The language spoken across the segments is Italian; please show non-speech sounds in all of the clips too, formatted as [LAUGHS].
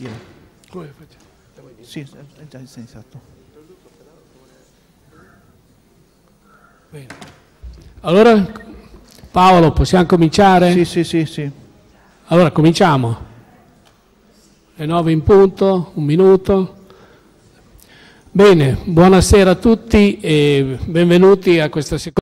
partire. Come facciamo? Sì, è già iniziato. Bene. Allora, Paolo, possiamo cominciare? Sì, sì, sì, sì. Allora, cominciamo. Le nove in punto, un minuto. Bene, buonasera a tutti e benvenuti a questa seconda.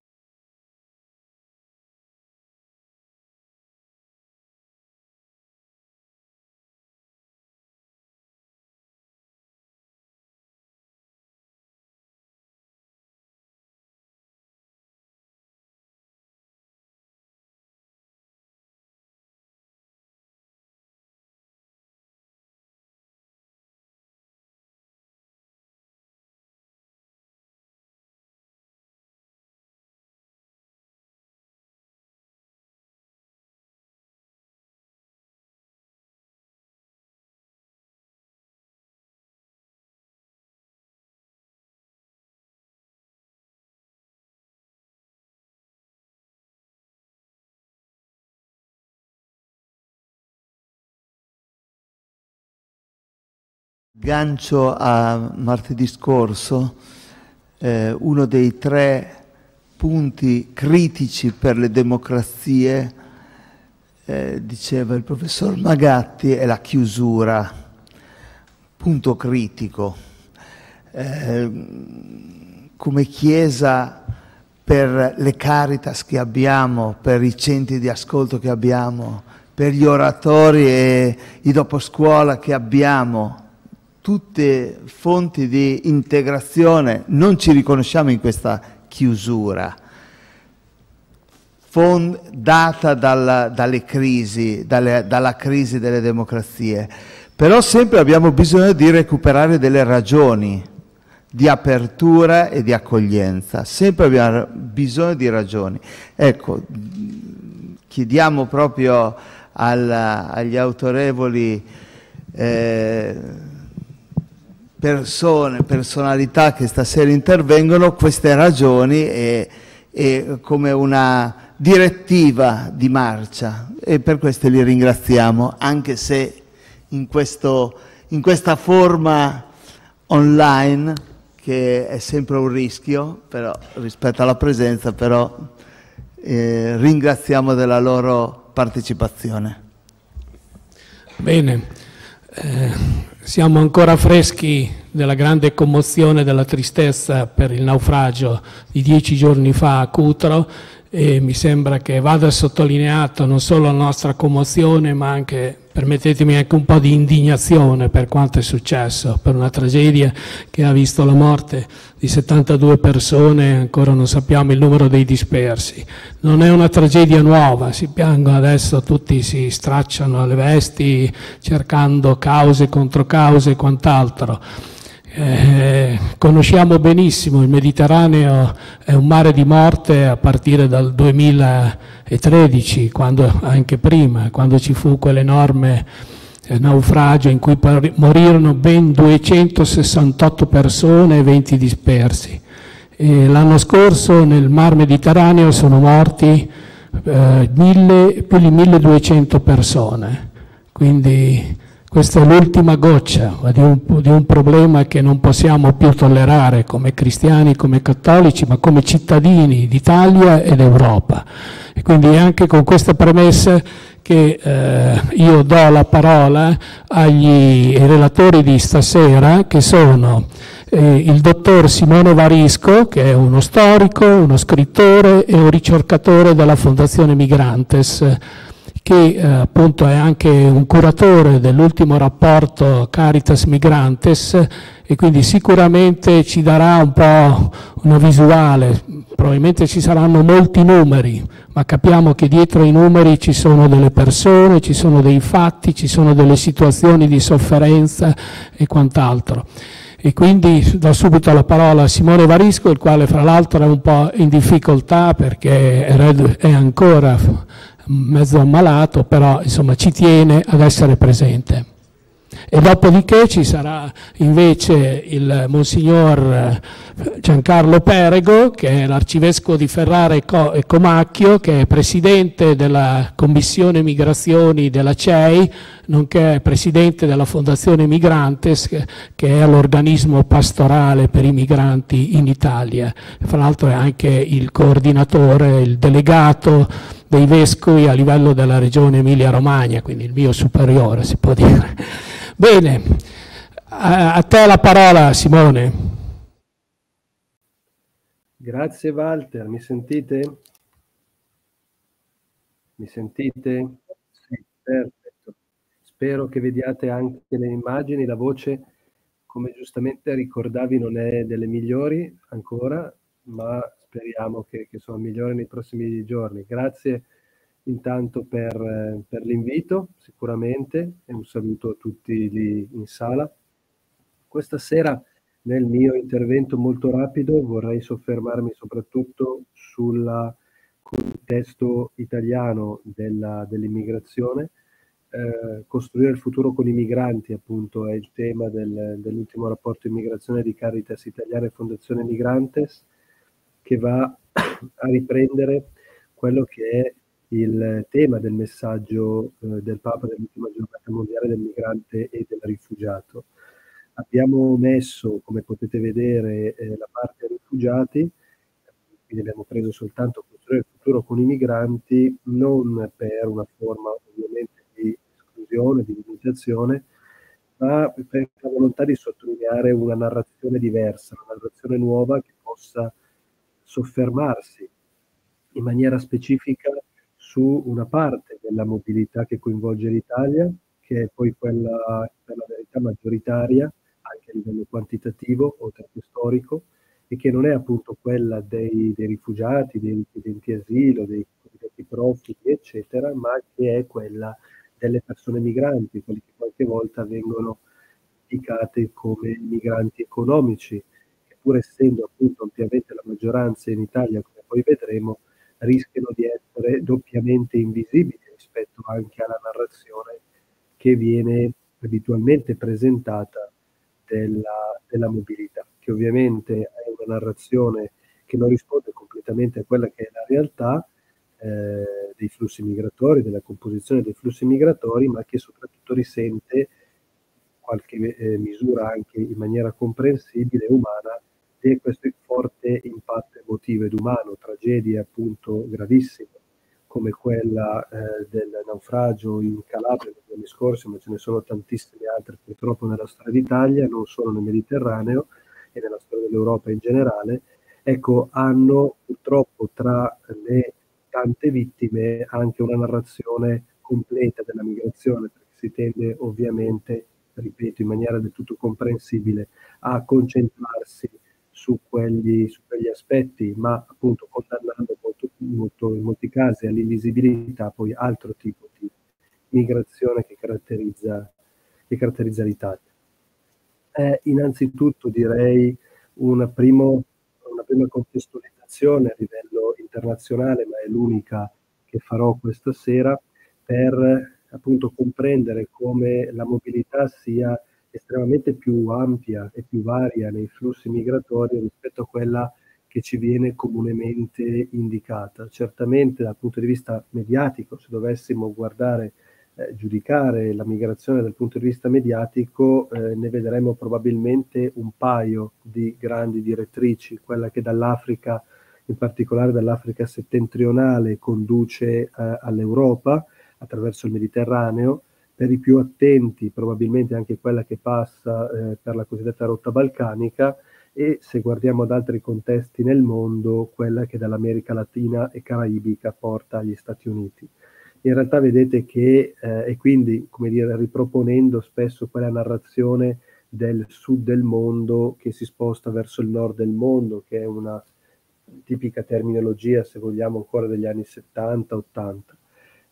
Gancio a martedì scorso, eh, uno dei tre punti critici per le democrazie, eh, diceva il professor Magatti, è la chiusura, punto critico. Eh, come Chiesa per le caritas che abbiamo, per i centri di ascolto che abbiamo, per gli oratori e i doposcuola che abbiamo, tutte fonti di integrazione, non ci riconosciamo in questa chiusura data dalla, dalle crisi, dalle, dalla crisi delle democrazie. Però sempre abbiamo bisogno di recuperare delle ragioni di apertura e di accoglienza, sempre abbiamo bisogno di ragioni. Ecco, chiediamo proprio al, agli autorevoli eh, persone, personalità che stasera intervengono queste ragioni e, e come una direttiva di marcia e per questo li ringraziamo, anche se in, questo, in questa forma online che è sempre un rischio però, rispetto alla presenza, però eh, ringraziamo della loro partecipazione. Bene, eh, siamo ancora freschi della grande commozione, della tristezza per il naufragio di dieci giorni fa a Cutro e mi sembra che vada sottolineato non solo la nostra commozione ma anche, permettetemi, anche un po' di indignazione per quanto è successo, per una tragedia che ha visto la morte di 72 persone, ancora non sappiamo il numero dei dispersi. Non è una tragedia nuova, si piangono adesso, tutti si stracciano le vesti cercando cause, controcause e quant'altro eh, conosciamo benissimo il Mediterraneo è un mare di morte a partire dal 2013, quando, anche prima, quando ci fu quell'enorme eh, naufragio in cui morirono ben 268 persone e 20 dispersi. L'anno scorso nel Mar Mediterraneo sono morti eh, mille, più di 1200 persone, quindi questa è l'ultima goccia di un, di un, problema che non possiamo più tollerare come cristiani, come cattolici, ma come cittadini d'Italia e d'Europa. E quindi anche con questa premessa che eh, io do la parola agli relatori di stasera, che sono eh, il dottor Simone Varisco, che è uno storico, uno scrittore e un ricercatore della Fondazione Migrantes che eh, appunto è anche un curatore dell'ultimo rapporto Caritas Migrantes e quindi sicuramente ci darà un po' una visuale, probabilmente ci saranno molti numeri, ma capiamo che dietro i numeri ci sono delle persone, ci sono dei fatti, ci sono delle situazioni di sofferenza e quant'altro. E quindi do subito la parola a Simone Varisco, il quale fra l'altro è un po' in difficoltà perché è ancora mezzo ammalato, però insomma ci tiene ad essere presente. E dopodiché ci sarà invece il Monsignor eh, Giancarlo Perego, che è l'arcivescovo di Ferrara e Comacchio, che è presidente della Commissione Migrazioni della CEI, nonché presidente della Fondazione Migrantes, che è l'organismo pastorale per i migranti in Italia. Fra l'altro è anche il coordinatore, il delegato dei vescovi a livello della regione Emilia-Romagna, quindi il mio superiore si può dire. Bene, a te la parola Simone. Grazie Walter, mi sentite? Mi sentite? Sì, perfetto. Spero che vediate anche le immagini, la voce, come giustamente ricordavi, non è delle migliori ancora, ma speriamo che, che sono migliori nei prossimi giorni. Grazie intanto per, per l'invito, sicuramente, e un saluto a tutti lì in sala. Questa sera nel mio intervento molto rapido vorrei soffermarmi soprattutto sul contesto italiano della, dell'immigrazione. Eh, costruire il futuro con i migranti, appunto, è il tema del, dell'ultimo rapporto immigrazione di Caritas Italiana e Fondazione Migrantes, che va a riprendere quello che è il tema del messaggio eh, del Papa dell'ultima giornata mondiale del migrante e del rifugiato. Abbiamo messo, come potete vedere, eh, la parte rifugiati, quindi abbiamo preso soltanto costruire il futuro con i migranti, non per una forma ovviamente di esclusione, di limitazione, ma per la volontà di sottolineare una narrazione diversa, una narrazione nuova che possa soffermarsi in maniera specifica su una parte della mobilità che coinvolge l'Italia, che è poi quella per la verità maggioritaria, anche a livello quantitativo, oltre che storico, e che non è appunto quella dei, dei rifugiati, dei richiedenti asilo, dei cosiddetti profughi, eccetera, ma che è quella delle persone migranti, quelli che qualche volta vengono indicate come migranti economici, pur essendo appunto ampiamente la maggioranza in Italia, come poi vedremo, rischiano di essere doppiamente invisibili rispetto anche alla narrazione che viene abitualmente presentata della, della mobilità, che ovviamente è una narrazione che non risponde completamente a quella che è la realtà eh, dei flussi migratori, della composizione dei flussi migratori, ma che soprattutto risente qualche eh, misura anche in maniera comprensibile e umana e questo forte impatto emotivo ed umano, tragedie appunto gravissime come quella eh, del naufragio in Calabria negli anni scorsi, ma ce ne sono tantissime altre purtroppo nella storia d'Italia, non solo nel Mediterraneo e nella storia dell'Europa in generale, ecco, hanno purtroppo tra le tante vittime anche una narrazione completa della migrazione, perché si tende ovviamente, ripeto, in maniera del tutto comprensibile, a concentrarsi su, quelli, su quegli aspetti, ma appunto condannando molto, molto, in molti casi all'invisibilità poi altro tipo di migrazione che caratterizza, che caratterizza l'Italia. Eh, innanzitutto direi una, primo, una prima contestualizzazione a livello internazionale, ma è l'unica che farò questa sera, per appunto comprendere come la mobilità sia estremamente più ampia e più varia nei flussi migratori rispetto a quella che ci viene comunemente indicata. Certamente dal punto di vista mediatico, se dovessimo guardare, eh, giudicare la migrazione dal punto di vista mediatico, eh, ne vedremo probabilmente un paio di grandi direttrici, quella che dall'Africa, in particolare dall'Africa settentrionale, conduce eh, all'Europa attraverso il Mediterraneo, per i più attenti probabilmente anche quella che passa eh, per la cosiddetta rotta balcanica e se guardiamo ad altri contesti nel mondo, quella che dall'America Latina e Caraibica porta agli Stati Uniti. In realtà vedete che, eh, e quindi, come dire, riproponendo spesso quella narrazione del sud del mondo che si sposta verso il nord del mondo, che è una tipica terminologia, se vogliamo, ancora degli anni 70-80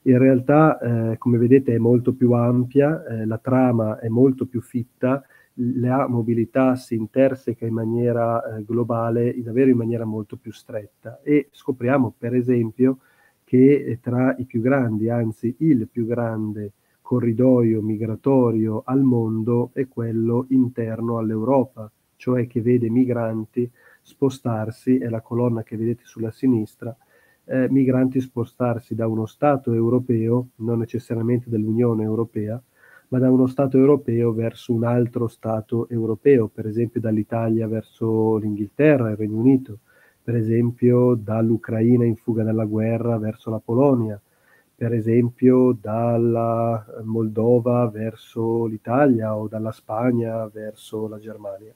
in realtà, eh, come vedete, è molto più ampia, eh, la trama è molto più fitta, la mobilità si interseca in maniera eh, globale, davvero in maniera molto più stretta. E scopriamo, per esempio, che tra i più grandi, anzi il più grande corridoio migratorio al mondo è quello interno all'Europa, cioè che vede migranti spostarsi, è la colonna che vedete sulla sinistra, eh, migranti spostarsi da uno Stato europeo, non necessariamente dell'Unione Europea, ma da uno Stato europeo verso un altro Stato europeo, per esempio dall'Italia verso l'Inghilterra, il Regno Unito, per esempio dall'Ucraina in fuga dalla guerra verso la Polonia, per esempio dalla Moldova verso l'Italia o dalla Spagna verso la Germania.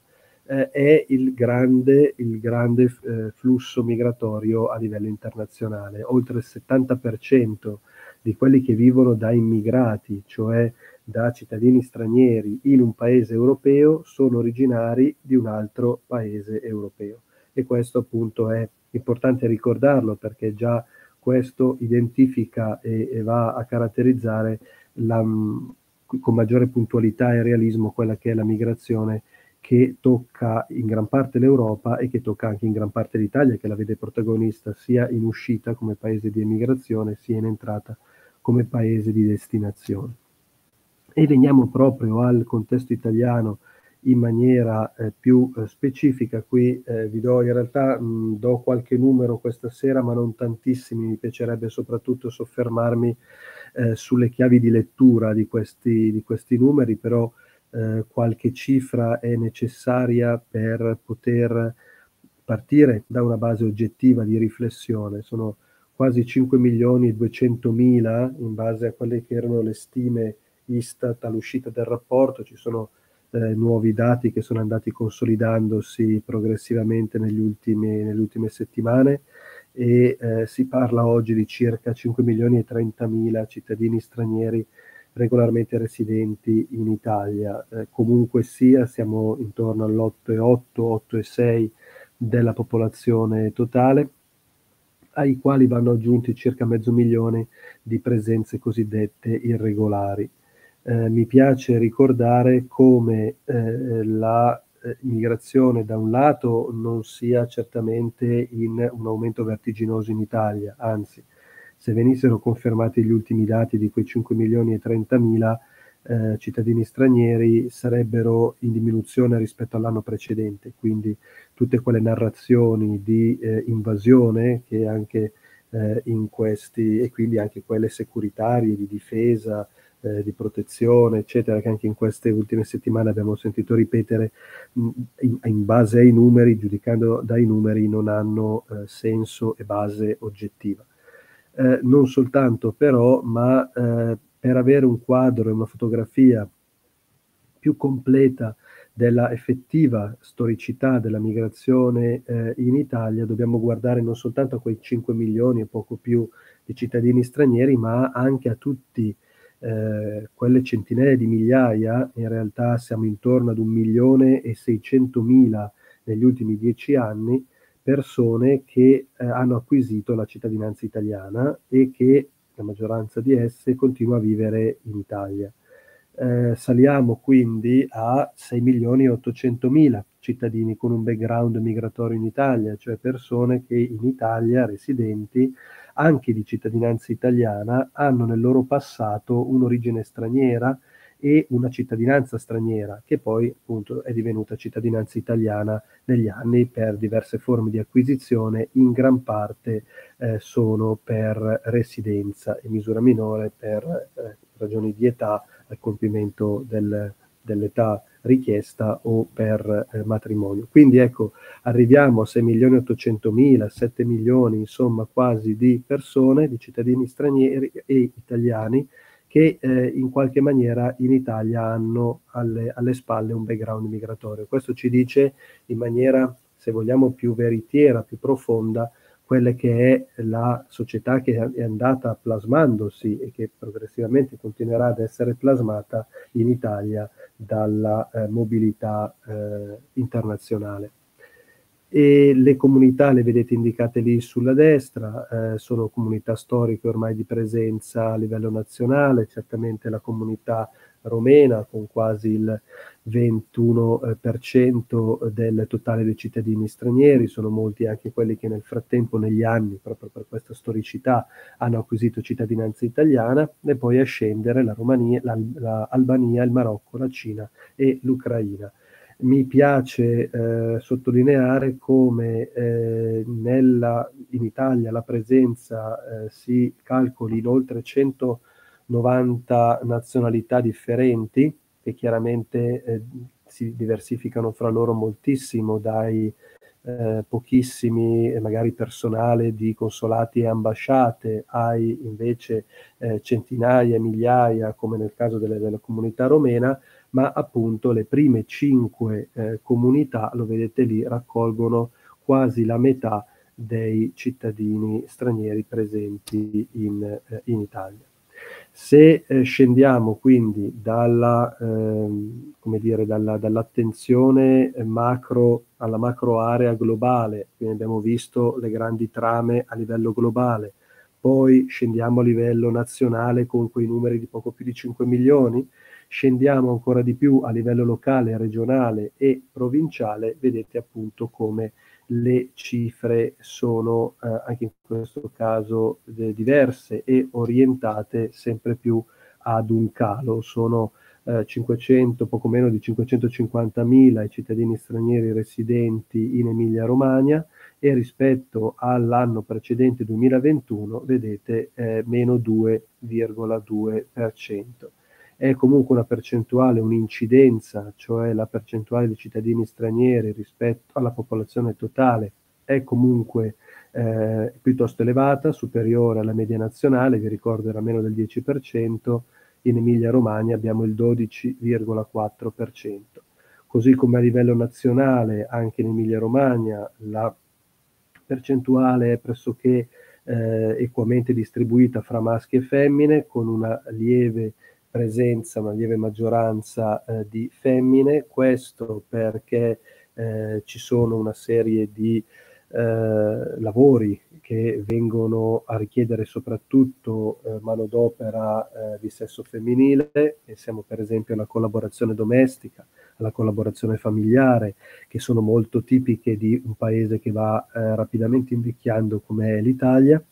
Eh, è il grande, il grande eh, flusso migratorio a livello internazionale. Oltre il 70% di quelli che vivono da immigrati, cioè da cittadini stranieri in un paese europeo, sono originari di un altro paese europeo. E questo appunto è importante ricordarlo perché già questo identifica e, e va a caratterizzare la, con maggiore puntualità e realismo quella che è la migrazione che tocca in gran parte l'Europa e che tocca anche in gran parte l'Italia, che la vede protagonista sia in uscita come paese di emigrazione, sia in entrata come paese di destinazione. E veniamo proprio al contesto italiano in maniera eh, più eh, specifica. Qui eh, vi do in realtà mh, do qualche numero questa sera, ma non tantissimi. Mi piacerebbe soprattutto soffermarmi eh, sulle chiavi di lettura di questi, di questi numeri, però eh, qualche cifra è necessaria per poter partire da una base oggettiva di riflessione. Sono quasi 5 milioni e 200 mila in base a quelle che erano le stime Istat all'uscita del rapporto, ci sono eh, nuovi dati che sono andati consolidandosi progressivamente ultimi, nelle ultime settimane e eh, si parla oggi di circa 5 milioni e 30 mila cittadini stranieri regolarmente residenti in Italia. Eh, comunque sia, siamo intorno all'8,8, 8,6 della popolazione totale, ai quali vanno aggiunti circa mezzo milione di presenze cosiddette irregolari. Eh, mi piace ricordare come eh, la eh, migrazione da un lato non sia certamente in un aumento vertiginoso in Italia, anzi se venissero confermati gli ultimi dati di quei 5 milioni e 30 mila eh, cittadini stranieri sarebbero in diminuzione rispetto all'anno precedente, quindi tutte quelle narrazioni di eh, invasione che anche eh, in questi, e quindi anche quelle securitarie, di difesa, eh, di protezione, eccetera, che anche in queste ultime settimane abbiamo sentito ripetere mh, in, in, base ai numeri, giudicando dai numeri, non hanno eh, senso e base oggettiva eh, non soltanto però, ma eh, per avere un quadro e una fotografia più completa della effettiva storicità della migrazione eh, in Italia, dobbiamo guardare non soltanto a quei 5 milioni e poco più di cittadini stranieri, ma anche a tutti eh, quelle centinaia di migliaia, in realtà siamo intorno ad un milione e 600 mila negli ultimi dieci anni, persone che eh, hanno acquisito la cittadinanza italiana e che la maggioranza di esse continua a vivere in Italia. Eh, saliamo quindi a 6 milioni e 800 mila cittadini con un background migratorio in Italia, cioè persone che in Italia, residenti, anche di cittadinanza italiana, hanno nel loro passato un'origine straniera, e una cittadinanza straniera, che poi appunto è divenuta cittadinanza italiana negli anni per diverse forme di acquisizione, in gran parte eh, sono per residenza e misura minore per eh, ragioni di età al compimento del, dell'età richiesta o per eh, matrimonio. Quindi ecco, arriviamo a 6 milioni e 800 mila, 7 milioni insomma quasi di persone, di cittadini stranieri e italiani che eh, in qualche maniera in Italia hanno alle, alle, spalle un background migratorio. Questo ci dice in maniera, se vogliamo, più veritiera, più profonda, quella che è la società che è andata plasmandosi e che progressivamente continuerà ad essere plasmata in Italia dalla eh, mobilità eh, internazionale. E le comunità le vedete indicate lì sulla destra, eh, sono comunità storiche ormai di presenza a livello nazionale, certamente la comunità romena con quasi il 21% del totale dei cittadini stranieri, sono molti anche quelli che nel frattempo, negli anni, proprio per questa storicità, hanno acquisito cittadinanza italiana, e poi a scendere la Romania, l'Albania, la, il Marocco, la Cina e l'Ucraina mi piace eh, sottolineare come eh, nella, in Italia la presenza eh, si calcoli in oltre 190 nazionalità differenti che chiaramente eh, si diversificano fra loro moltissimo dai eh, pochissimi magari personale di consolati e ambasciate ai invece eh, centinaia, migliaia come nel caso delle, della comunità romena ma appunto le prime cinque eh, comunità, lo vedete lì, raccolgono quasi la metà dei cittadini stranieri presenti in, eh, in Italia. Se eh, scendiamo quindi dalla, ehm, dire, dalla, dall'attenzione macro alla macro area globale, quindi abbiamo visto le grandi trame a livello globale, poi scendiamo a livello nazionale con quei numeri di poco più di 5 milioni, scendiamo ancora di più a livello locale, regionale e provinciale, vedete appunto come le cifre sono eh, anche in questo caso eh, diverse e orientate sempre più ad un calo. Sono eh, 500, poco meno di 550.000 i cittadini stranieri residenti in Emilia-Romagna e rispetto all'anno precedente 2021 vedete eh, meno 2,2% è comunque una percentuale, un'incidenza, cioè la percentuale di cittadini stranieri rispetto alla popolazione totale, è comunque eh, piuttosto elevata, superiore alla media nazionale, vi ricordo era meno del 10%, in Emilia-Romagna abbiamo il 12,4%. Così come a livello nazionale, anche in Emilia-Romagna, la percentuale è pressoché eh, equamente distribuita fra maschi e femmine, con una lieve presenza, una lieve maggioranza eh, di femmine, questo perché eh, ci sono una serie di eh, lavori che vengono a richiedere soprattutto eh, manodopera eh, di sesso femminile, pensiamo per esempio alla collaborazione domestica, alla collaborazione familiare, che sono molto tipiche di un paese che va eh, rapidamente invecchiando come l'Italia,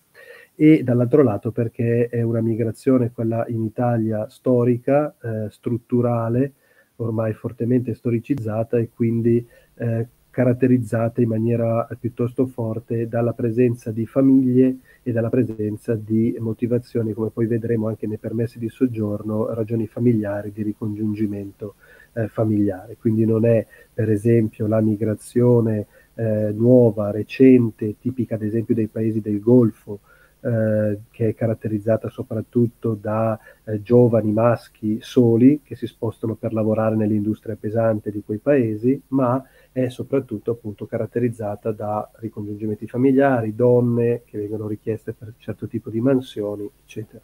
e dall'altro lato perché è una migrazione, quella in Italia storica, eh, strutturale, ormai fortemente storicizzata e quindi eh, caratterizzata in maniera piuttosto forte dalla presenza di famiglie e dalla presenza di motivazioni, come poi vedremo anche nei permessi di soggiorno, ragioni familiari di ricongiungimento eh, familiare. Quindi non è per esempio la migrazione eh, nuova, recente, tipica ad esempio dei paesi del Golfo, eh, che è caratterizzata soprattutto da eh, giovani maschi soli che si spostano per lavorare nell'industria pesante di quei paesi, ma è soprattutto appunto caratterizzata da ricongiungimenti familiari, donne che vengono richieste per certo tipo di mansioni, eccetera.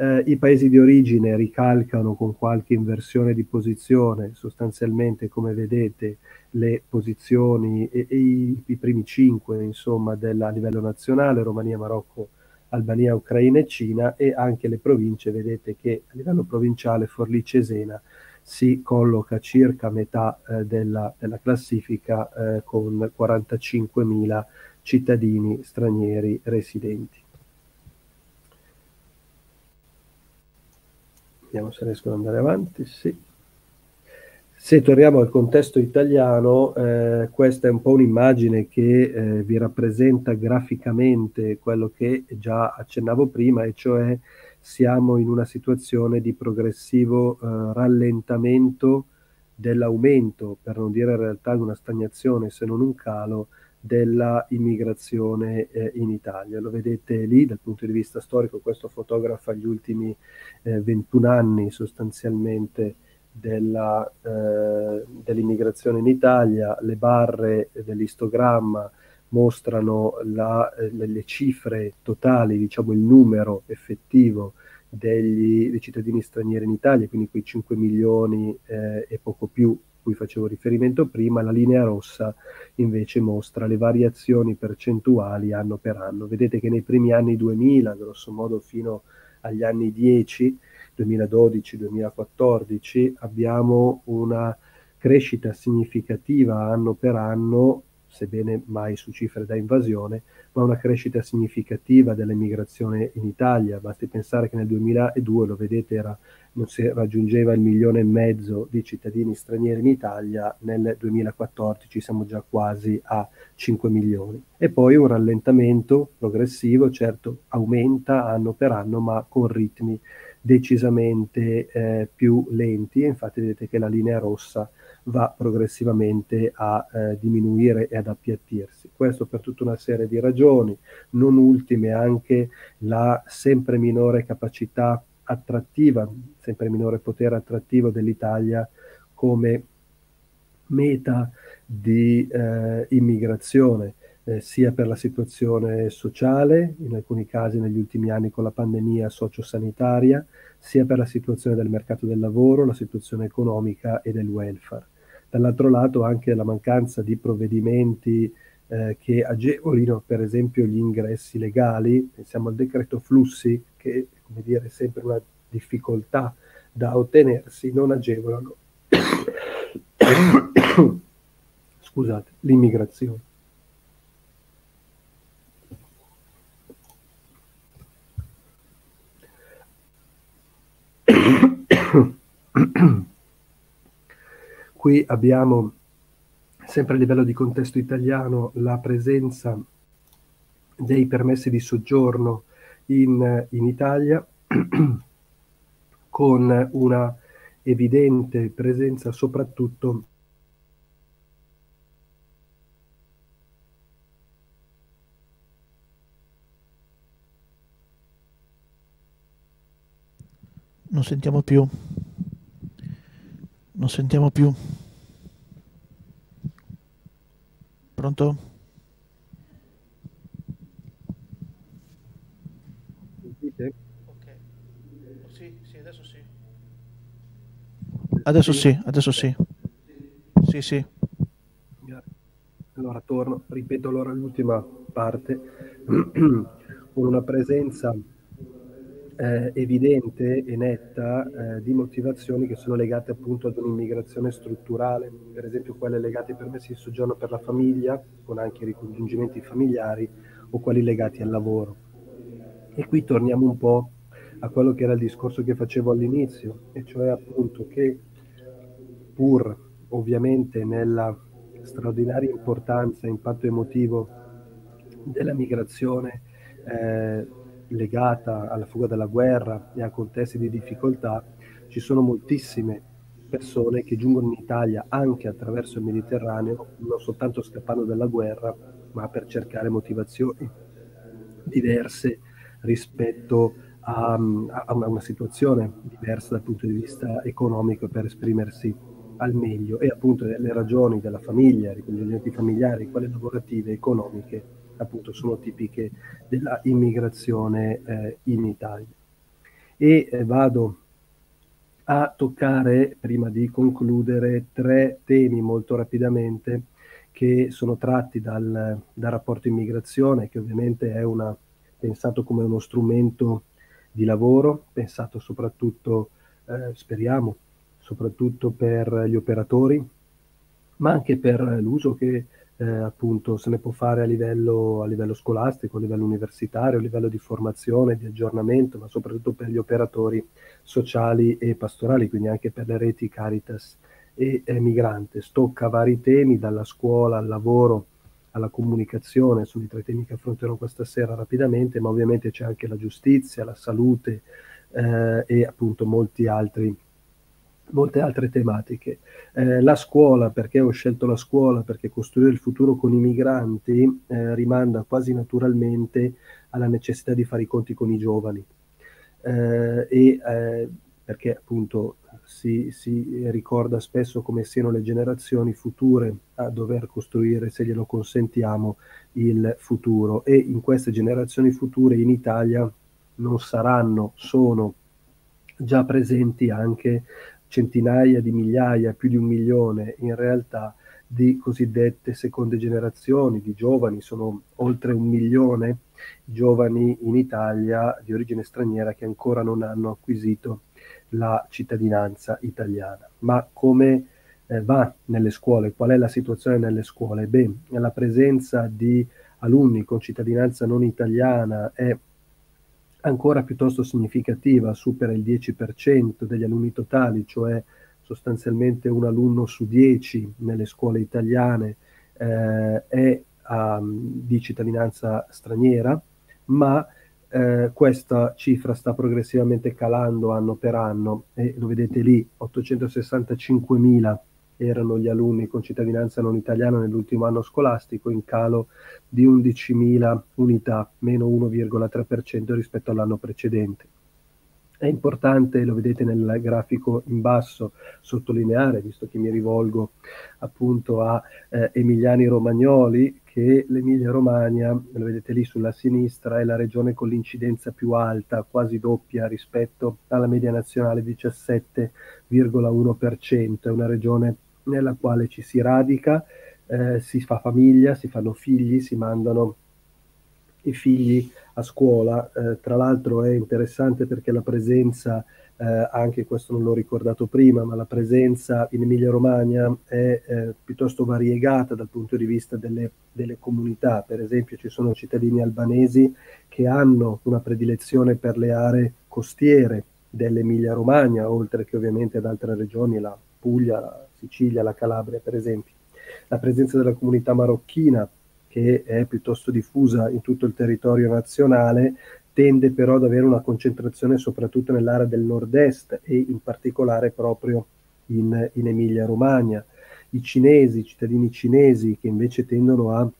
Eh, I paesi di origine ricalcano con qualche inversione di posizione, sostanzialmente come vedete le posizioni e, e i, i, primi cinque insomma del, a livello nazionale, Romania, Marocco, Albania, Ucraina e Cina e anche le province, vedete che a livello provinciale Forlì Cesena si colloca circa metà eh, della, della, classifica eh, con 45.000 cittadini stranieri residenti. Vediamo se riesco ad andare avanti. Sì. Se torniamo al contesto italiano, eh, questa è un po' un'immagine che eh, vi rappresenta graficamente quello che già accennavo prima, e cioè siamo in una situazione di progressivo eh, rallentamento dell'aumento, per non dire in realtà una stagnazione se non un calo, della immigrazione eh, in Italia. Lo vedete lì dal punto di vista storico, questo fotografa gli ultimi eh, 21 anni sostanzialmente della, eh, dell'immigrazione in Italia, le barre dell'istogramma mostrano la, le cifre totali, diciamo il numero effettivo degli, dei cittadini stranieri in Italia, quindi quei 5 milioni eh, e poco più cui facevo riferimento prima, la linea rossa invece mostra le variazioni percentuali anno per anno. Vedete che nei primi anni 2000, grosso modo fino agli anni 10, 2012-2014, abbiamo una crescita significativa anno per anno, sebbene mai su cifre da invasione, ma una crescita significativa dell'emigrazione in Italia. Basti pensare che nel 2002, lo vedete, era, non si raggiungeva il milione e mezzo di cittadini stranieri in Italia, nel 2014 siamo già quasi a 5 milioni. E poi un rallentamento progressivo, certo aumenta anno per anno, ma con ritmi decisamente eh, più lenti. infatti vedete che la linea rossa va progressivamente a eh, diminuire e ad appiattirsi. Questo per tutta una serie di ragioni, non ultime anche la sempre minore capacità attrattiva, sempre minore potere attrattivo dell'Italia come meta di eh, immigrazione, eh, sia per la situazione sociale, in alcuni casi negli ultimi anni con la pandemia sociosanitaria, sia per la situazione del mercato del lavoro, la situazione economica e del welfare. Dall'altro lato anche la mancanza di provvedimenti eh, che agevolino per esempio gli ingressi legali, pensiamo al decreto flussi che come dire, è sempre una difficoltà da ottenersi, non agevolano [COUGHS] scusate, l'immigrazione. Qui abbiamo sempre a livello di contesto italiano la presenza dei permessi di soggiorno in, in Italia con una evidente presenza soprattutto Non sentiamo più. Non sentiamo più. Pronto? Sentite? Ok. Sì, sì, adesso sì. Adesso sì, adesso sì. Sì, sì. Allora torno, ripeto allora l'ultima parte, [CLEARS THROAT] con una presenza eh, evidente e netta eh, di motivazioni che sono legate appunto ad un'immigrazione strutturale, per esempio quelle legate ai permessi di soggiorno per la famiglia, con anche i ricongiungimenti familiari, o quelli legati al lavoro. E qui torniamo un po' a quello che era il discorso che facevo all'inizio, e cioè appunto che pur ovviamente nella straordinaria importanza e impatto emotivo della migrazione, eh, legata alla fuga dalla guerra e a contesti di difficoltà, ci sono moltissime persone che giungono in Italia anche attraverso il Mediterraneo, non soltanto scappando dalla guerra, ma per cercare motivazioni diverse rispetto a, a una situazione diversa dal punto di vista economico per esprimersi al meglio. E appunto le ragioni della famiglia, ricongiungimenti familiari, quelle lavorative, economiche, appunto sono tipiche della immigrazione eh, in Italia. E eh, vado a toccare, prima di concludere, tre temi molto rapidamente che sono tratti dal, dal rapporto immigrazione, che ovviamente è una, pensato come uno strumento di lavoro, pensato soprattutto, eh, speriamo, soprattutto per gli operatori, ma anche per l'uso che eh, appunto se ne può fare a livello, a livello scolastico, a livello universitario, a livello di formazione, di aggiornamento, ma soprattutto per gli operatori sociali e pastorali, quindi anche per le reti Caritas e eh, Migrantes. Tocca vari temi, dalla scuola al lavoro alla comunicazione, sono i tre temi che affronterò questa sera rapidamente, ma ovviamente c'è anche la giustizia, la salute eh, e appunto molti altri molte altre tematiche. Eh, la scuola, perché ho scelto la scuola? Perché costruire il futuro con i migranti eh, rimanda quasi naturalmente alla necessità di fare i conti con i giovani. Eh, e eh, perché appunto si, si, ricorda spesso come siano le generazioni future a dover costruire, se glielo consentiamo, il futuro. E in queste generazioni future in Italia non saranno, sono già presenti anche centinaia di migliaia, più di un milione in realtà, di cosiddette seconde generazioni, di giovani, sono oltre un milione giovani in Italia di origine straniera che ancora non hanno acquisito la cittadinanza italiana. Ma come eh, va nelle scuole? Qual è la situazione nelle scuole? Beh, la presenza di alunni con cittadinanza non italiana è ancora piuttosto significativa, supera il 10% degli alunni totali, cioè sostanzialmente un alunno su 10 nelle scuole italiane eh, è um, di cittadinanza straniera, ma eh, questa cifra sta progressivamente calando anno per anno e lo vedete lì, 865.000 erano gli alunni con cittadinanza non italiana nell'ultimo anno scolastico, in calo di 11.000 unità, meno 1,3% rispetto all'anno precedente. È importante, lo vedete nel grafico in basso, sottolineare, visto che mi rivolgo appunto a eh, Emiliani Romagnoli, che l'Emilia Romagna, lo vedete lì sulla sinistra, è la regione con l'incidenza più alta, quasi doppia rispetto alla media nazionale 17,1%, è una regione nella quale ci si radica, eh, si fa famiglia, si fanno figli, si mandano i figli a scuola. Eh, tra l'altro è interessante perché la presenza, eh, anche questo non l'ho ricordato prima, ma la presenza in Emilia-Romagna è eh, piuttosto variegata dal punto di vista delle, delle, comunità. Per esempio ci sono cittadini albanesi che hanno una predilezione per le aree costiere dell'Emilia-Romagna, oltre che ovviamente ad altre regioni, la Puglia, la Sicilia, la Calabria per esempio. La presenza della comunità marocchina, che è piuttosto diffusa in tutto il territorio nazionale, tende però ad avere una concentrazione soprattutto nell'area del nord-est e in particolare proprio in, in Emilia-Romagna. I cinesi, i cittadini cinesi che invece tendono a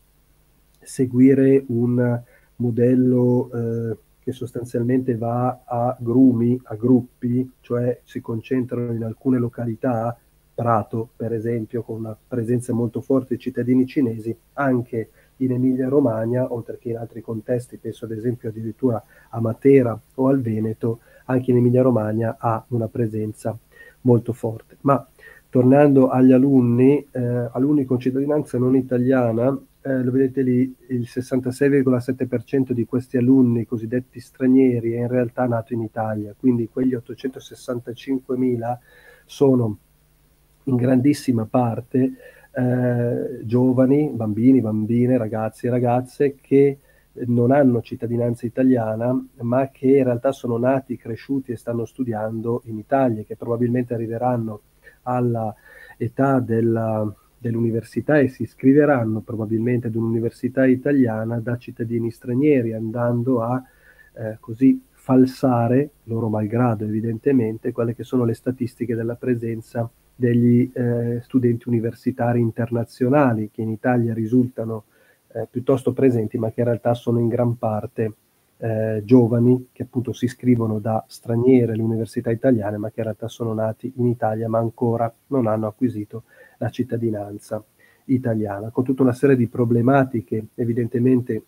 seguire un modello eh, che sostanzialmente va a grumi, a gruppi, cioè si concentrano in alcune località Prato, per esempio, con una presenza molto forte di cittadini cinesi, anche in Emilia-Romagna, oltre che in altri contesti, penso ad esempio addirittura a Matera o al Veneto, anche in Emilia-Romagna ha una presenza molto forte. Ma tornando agli alunni, eh, alunni con cittadinanza non italiana, eh, lo vedete lì, il 66,7% di questi alunni cosiddetti stranieri è in realtà nato in Italia, quindi quegli 865.000 sono in grandissima parte eh, giovani, bambini, bambine, ragazzi e ragazze che non hanno cittadinanza italiana, ma che in realtà sono nati, cresciuti e stanno studiando in Italia, che probabilmente arriveranno all'età della, dell'università e si iscriveranno probabilmente ad un'università italiana da cittadini stranieri, andando a eh, così falsare, loro malgrado evidentemente, quelle che sono le statistiche della presenza degli eh, studenti universitari internazionali che in Italia risultano eh, piuttosto presenti, ma che in realtà sono in gran parte eh, giovani che appunto si iscrivono da straniere alle università italiane, ma che in realtà sono nati in Italia, ma ancora non hanno acquisito la cittadinanza italiana, con tutta una serie di problematiche evidentemente